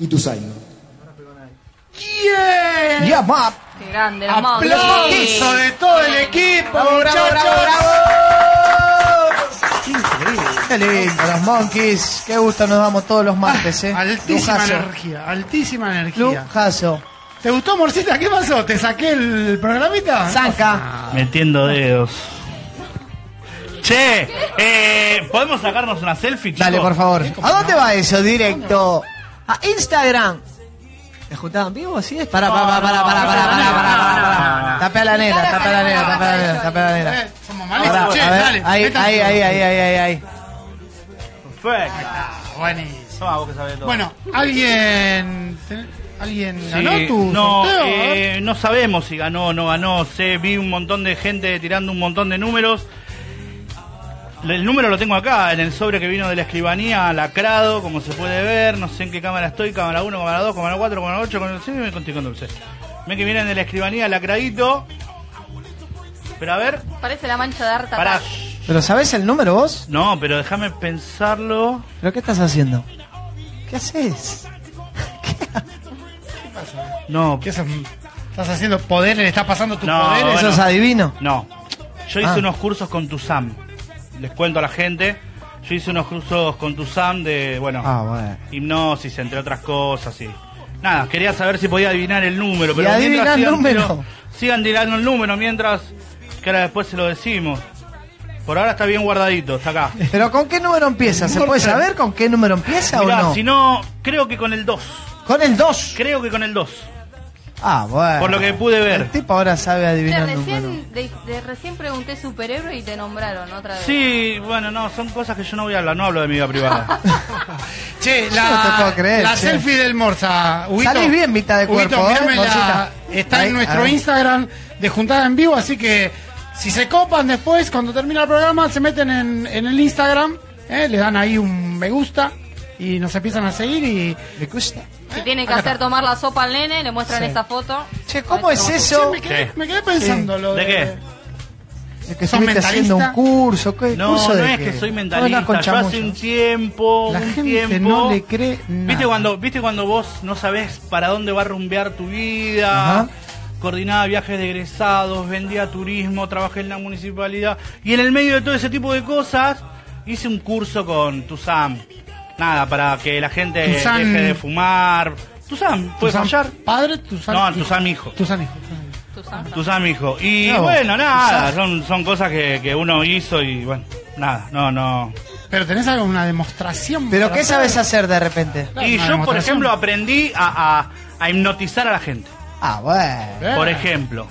Y tu signo. ¡Yeah! ¡Ya, map! Qué grande. ¡Aplauso de todo el equipo, Bravo, bravo, muchachos! bravo, Qué lindo, los monkeys. Qué gusto nos damos todos los martes, ¿eh? Altísima Lujazo. energía, altísima energía. Lujazo. ¿Te gustó, Morcita? ¿Qué pasó? ¿Te saqué el programita? Saca. Metiendo dedos. Che, eh, ¿podemos sacarnos una selfie. Dale, por favor. ¿Eh? ¿A dónde va eso? Directo. A Instagram. ¿Me juntaban vivo? ¿Sí? Pará, pará, para para para para pará, Tapé a la nena, tapé la nena, tapé la nena, tapé la nena. Somos malísimos, che, dale. Ahí, ahí, ahí, ahí, ahí, ahí. ahí. Perfecto. Buenísimo. vos que sabés todo. Bueno, alguien... ¿Alguien ganó tu no. Eh, no sabemos si ganó o no ganó. Sé, vi un montón de gente tirando un montón de números. El número lo tengo acá, en el sobre que vino de la escribanía, lacrado, como se puede ver. No sé en qué cámara estoy, cámara 1, cámara 2, cámara 4, cámara 8, cámara... Sí, me conté con dulce. Ven que viene de la escribanía lacradito. Pero a ver, Parece la mancha de harta pará. ¿Pero sabés el número vos? No, pero déjame pensarlo. ¿Pero qué estás haciendo? ¿Qué haces? No, ¿Qué sos- ¿Estás haciendo poderes? ¿Le estás pasando tus No, poderes? ¿Eso bueno. es adivino? No. Yo hice Ah. unos cursos con Tuzam. Les cuento a la gente. Yo hice unos cursos con Tuzam de, bueno, Ah, bueno. hipnosis, entre otras cosas. Y nada, quería saber si podía adivinar el número. ¿Y Pero adivina mientras el sigan, número? tiro- sigan tirando el número mientras que ahora después se lo decimos. Por ahora está bien guardadito, está acá. ¿Pero con qué número empieza? ¿Se puede saber con qué número empieza Mirá, o no? si no, creo que con el 2. ¿Con el 2? Creo que con el 2. Ah, bueno. Por lo que pude ver. El tipo ahora sabe adivinar número. recién, de, de- recién pregunté superhéroe y te nombraron otra vez. Sí, bueno, no, son cosas que yo no voy a hablar, no hablo de mi vida privada. Che, la, no te puedo creer, la che. selfie del Morsa. Huguito, Salís bien mitad de cuerpo, ¿eh, mirame la- está Ahí, en nuestro. Instagram de Juntada en Vivo, así que si se copan después, cuando termina el programa, se meten en, en el Instagram, eh, le dan ahí un me gusta y nos empiezan a seguir y... Me gusta. Si tienen que Acá hacer está. tomar la sopa al nene, le muestran Sí. esta foto. Che, ¿cómo es eso? me, quedé, ¿Qué? me quedé pensando lo de... ¿De qué? Es que ¿Sos estuviste haciendo un curso. ¿qué No, curso no de es qué? que soy No, mentalista. con Yo hace un tiempo, La un gente tiempo. no le cree nada. ¿Viste cuando, ¿Viste cuando vos no sabés para dónde va a rumbear tu vida? Ajá. Coordinaba viajes de egresados, vendía turismo, trabajé en la municipalidad. Y en el medio de todo ese tipo de cosas, hice un curso con Tuzam. Nada, para que la gente deje de fumar. Tuzam, ¿puede Tuzán fallar? Padre, Tuzán No. Tuzam hijo. Tuzán hijo. Tuzam hijo. Y No, bueno, nada, son, son cosas que, que uno hizo y bueno, nada, no, no. Pero tenés alguna demostración. ¿Pero qué sabes hacer de repente? Y yo, por ejemplo, aprendí a, a- a hipnotizar a la gente. Ah, bueno. Eh. Por ejemplo.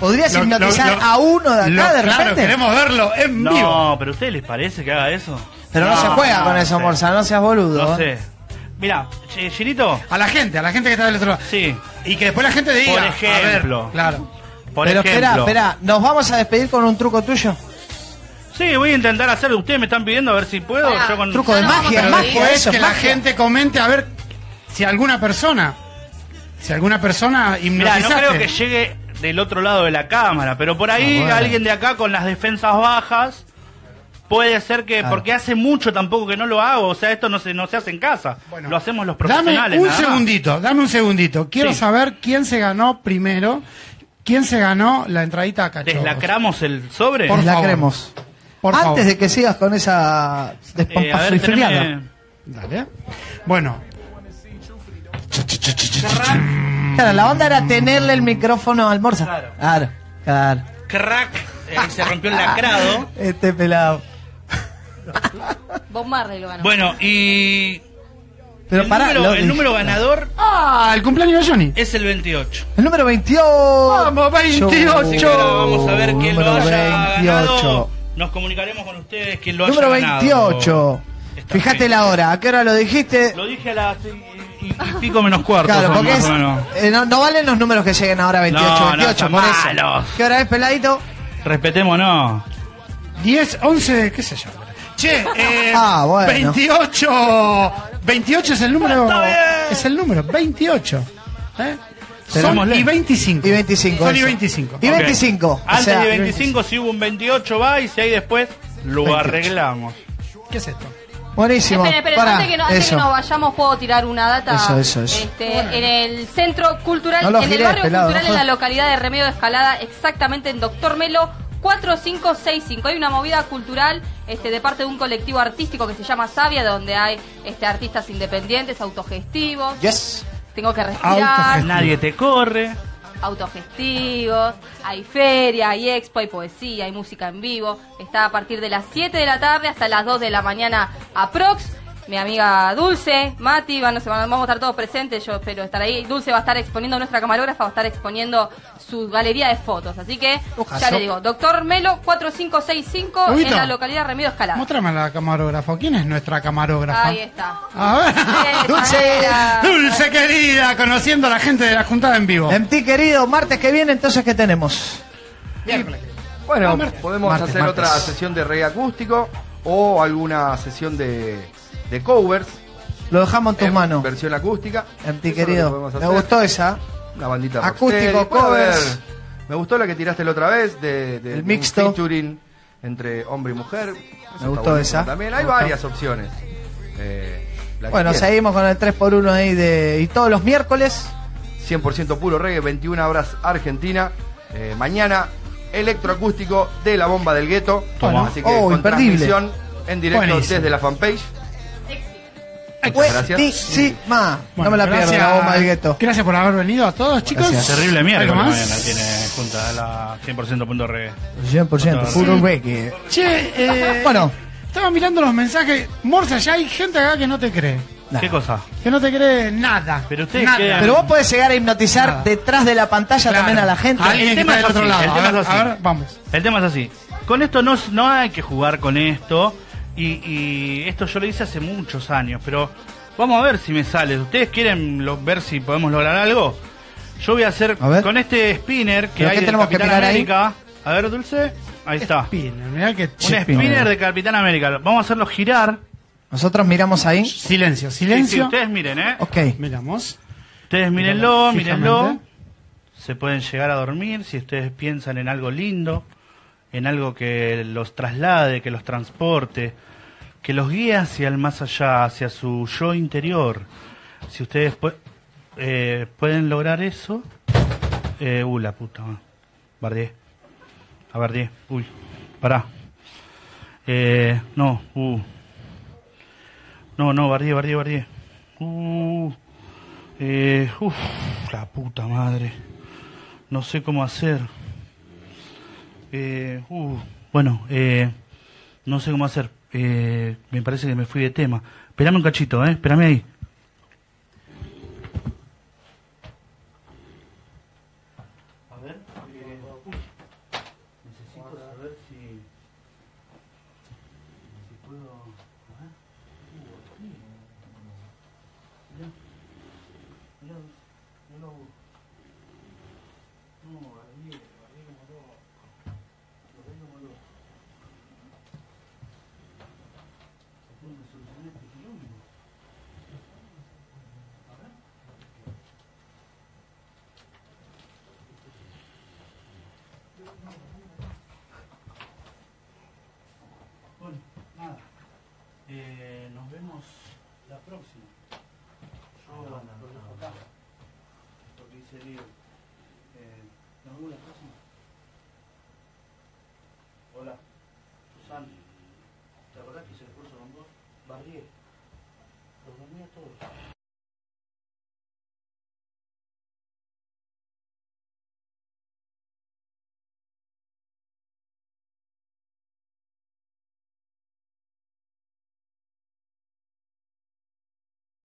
¿Podrías Lo- hipnotizar lo- lo- a uno de acá lo- de Claro, repente? queremos verlo en vivo. No, pero ¿a ustedes les parece que haga eso? Pero no, se juega no, con eso, sé. Morsa, no seas boludo. No sé. Mira, Girito, A la gente, a la gente que está del otro lado. sí. Y que después la gente diga. Por a ejemplo. ver, claro. Por Pero ejemplo. espera, espera, ¿nos vamos a despedir con un truco tuyo? Sí, voy a intentar hacerlo. Ustedes me están pidiendo a ver si puedo. Pará, Yo con... Truco de No, magia, pero magia, Después eso, que la gente comente a ver si alguna persona. Si alguna persona Mira, no creo que llegue del otro lado de la cámara, pero por ahí Ah, bueno. alguien de acá con las defensas bajas puede ser que, Claro. porque hace mucho tampoco que no lo hago, o sea, esto no se, no se hace en casa, Bueno, lo hacemos los Dame profesionales. un nada más. segundito, dame un segundito. Quiero Sí. saber quién se ganó primero. ¿Quién se ganó la entradita a cachorros? ¿Deslacramos el sobre? Por. Deslacremos. Por Antes favor. de que sigas con esa Eh, despampafrifriada. teneme- Dale. Bueno, Claro, la onda era tenerle el micrófono al Morsa. Claro, claro. Crack. eh, se rompió el lacrado. Este pelado. Bob Marley lo ganó. Bueno, y. Pero el, pará, número, lo- el número ganador Ah, el cumpleaños de Johnny. es el 28. El número 28. Vamos, 28. Así que ahora vamos a ver quién lo Número haya 28. ganado. Nos comunicaremos con ustedes quién lo Número haya ganado. 28. Fíjate la hora. ¿A qué hora lo dijiste? Lo dije a las y, y- y pico menos cuarto. Claro, porque es, eh, no, no valen los números que lleguen ahora 28, No, no, 28, están por eso. malos. ¿Qué hora es, peladito? Respetémonos. 10, 11, qué sé yo. Che, eh, Ah, bueno. 28. 28 es el número. Es el número, 28. ¿Eh? Son y 25. Y 25. Son y eso. 25. Y Ok. 25. o Antes sea, de 25, si hubo un 28, va y si hay después, lo 28. arreglamos. ¿Qué es esto? Buenísimo. Esperen, esperen, Pará, antes, que no- antes que nos vayamos, puedo tirar una data. Eso, eso, eso. Este, En el centro cultural, No en el gires, barrio pelado, cultural no en la localidad de Remedio de Escalada, exactamente en Doctor Melo 4565. Hay una movida cultural este, de parte de un colectivo artístico que se llama Sabia, donde hay este, artistas independientes, autogestivos. Yes. Tengo que respirar. Nadie te corre. autogestivos, hay feria, hay expo, hay poesía, hay música en vivo. Está a partir de las 7 de la tarde hasta las 2 de la mañana aprox. Mi amiga Dulce, Mati, van, se van- vamos a estar todos presentes, yo espero estar ahí. Dulce va a estar exponiendo, nuestra camarógrafa va a estar exponiendo su galería de fotos. Así que, Ojazo. ya le digo, Doctor Melo 4565 Huguito. en la localidad de Remedio Escalada. Muéstrame a la camarógrafa. ¿Quién es nuestra camarógrafa? Ahí está. A ver. Dulce. Dulce querida, conociendo a la gente de la juntada en vivo. En ti, querido, martes que viene, entonces, ¿qué tenemos? Bueno, Ah, martes. podemos Martes, hacer martes. otra sesión de reggae acústico o alguna sesión de, de covers. Lo dejamos en tus en manos. Versión acústica. En ti, querido. Me gustó esa. Una bandita Acústico, covers. Me gustó la que tiraste la otra vez de, de- El mixto. featuring entre hombre y mujer. Eso está gustó esa. También Me hay varias opciones. Eh, Bueno, seguimos con el 3x1 ahí de. Y todos los miércoles. 100% puro reggae, 21 horas Argentina. Eh, mañana, electroacústico de la bomba del gueto. Toma. Así que Oh, con imperdible. transmisión en directo Buenísimo. desde la fanpage. Buenísima. Bueno, no me la pierdo, gracias- la bomba del gueto. Gracias por haber venido a todos, chicos. Gracias. Terrible ¿Algo miércoles más? mañana tiene junta de la 100% punto reggae. 100%, puro reggae. Che, eh, Bueno. Estaba mirando los mensajes. Morsa, ya hay gente acá que no te cree. ¿Qué cosa? Que no te cree nada. Pero ustedes nada. qué- Pero vos podés llegar a hipnotizar Nada. detrás de la pantalla Claro. también a la gente. Alguien El que tema está del es otro así, lado. el A tema ver, es así. a ver, vamos. El tema es así. Con esto no, no hay que jugar con esto. Y, y esto yo lo hice hace muchos años. Pero vamos a ver si me sale. ¿Ustedes quieren lo- ver si podemos lograr algo? Yo voy a hacer A ver. con este spinner que ¿Pero hay de tenemos que Capitán mirar ahí? América. A ver, Dulce. Ahí está. Spinner, mirá que Un spinner de Capitán América. Vamos a hacerlo girar. Nosotros miramos ahí. Silencio, Sí, sí, silencio. ustedes miren, ¿eh? Ok. Miramos. Ustedes mírenlo, mírenlo. Se pueden llegar a dormir si ustedes piensan en algo lindo, en algo que los traslade, que los transporte, que los guíe hacia el más allá, hacia su yo interior. Si ustedes eh, pueden lograr eso. Eh, uh, la puta. Bardié. A Bardié. Uy, pará. Eh, no, uh. No, no, Bardié, Bardié, Bardié. Uh. Eh, la puta madre. No sé cómo hacer. Eh, uh, bueno, eh, no sé cómo hacer. Eh, me parece que me fui de tema. Esperame un cachito, ¿eh? Espérame ahí.